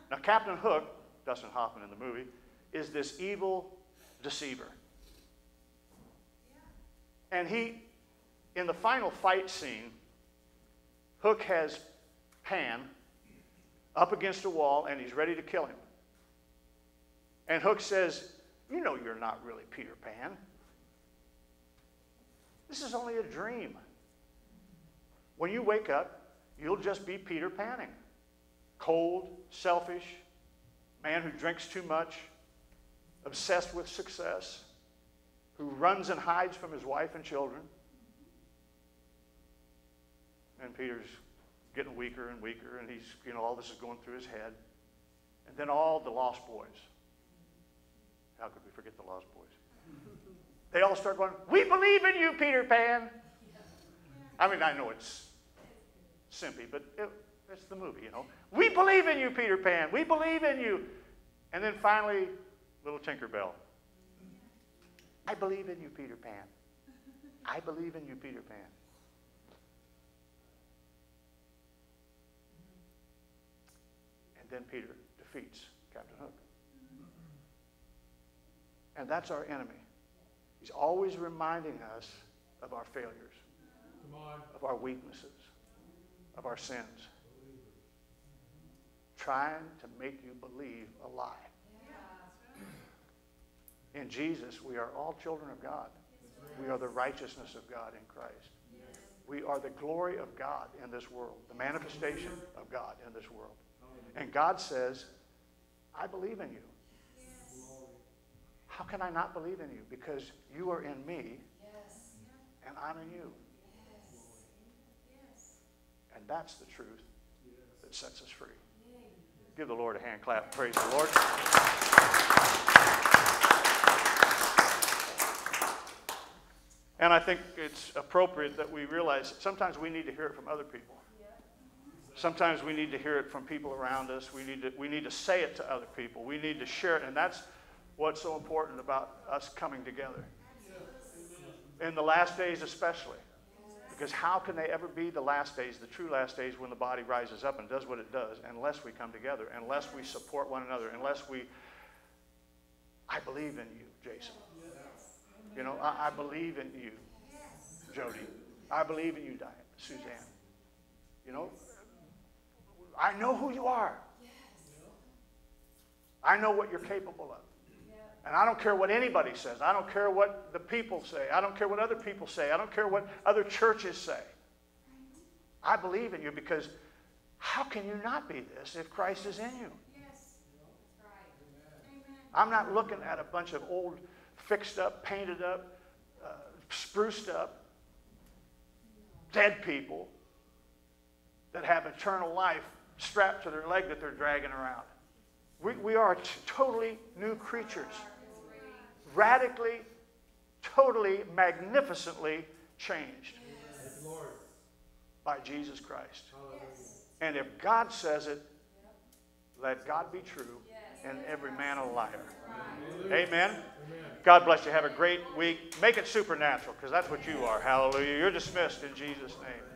Now, Captain Hook, Dustin Hoffman in the movie, is this evil deceiver. And he, in the final fight scene, Hook has Pan up against a wall and he's ready to kill him. And Hook says, You know you're not really Peter Pan. This is only a dream. When you wake up, you'll just be Peter Banning. Cold, selfish, man who drinks too much, obsessed with success, who runs and hides from his wife and children. And Peter's getting weaker and weaker, and he's, you know, all this is going through his head. And then all the Lost Boys. How could we forget the Lost Boys? They all start going, We believe in you, Peter Pan. I mean, I know it's simpy, but it, it's the movie, you know. We believe in you, Peter Pan. We believe in you. And then finally, little Tinkerbell. I believe in you, Peter Pan. I believe in you, Peter Pan. And then Peter defeats Captain Hook. And that's our enemy. He's always reminding us of our failures, of our weaknesses, of our sins. Trying to make you believe a lie. In Jesus, we are all children of God. We are the righteousness of God in Christ. We are the glory of God in this world, the manifestation of God in this world. And God says, I believe in you. How can I not believe in you? Because you are in me and I'm in you. And that's the truth that sets us free. Give the Lord a hand clap. Praise the Lord. And I think it's appropriate that we realize that sometimes we need to hear it from other people. Sometimes we need to hear it from people around us. We need to, we need to say it to other people. We need to share it. And that's what's so important about us coming together. In the last days, especially. Because how can they ever be the last days, the true last days, when the body rises up and does what it does, unless we come together, unless we support one another, unless we. I believe in you, Jason. You know, I, I believe in you, Jody. I believe in you, Diane, Suzanne. You know, I know who you are. I know what you're capable of. And I don't care what anybody says. I don't care what the people say. I don't care what other people say. I don't care what other churches say. I believe in you because how can you not be this if Christ is in you? I'm not looking at a bunch of old, fixed up, painted up, uh, spruced up, dead people that have eternal life strapped to their leg that they're dragging around. We, we are t- totally new creatures. Radically, totally, magnificently changed by Jesus Christ. And if God says it, let God be true and every man a liar. Amen. God bless you. Have a great week. Make it supernatural because that's what you are. Hallelujah. You're dismissed in Jesus' name.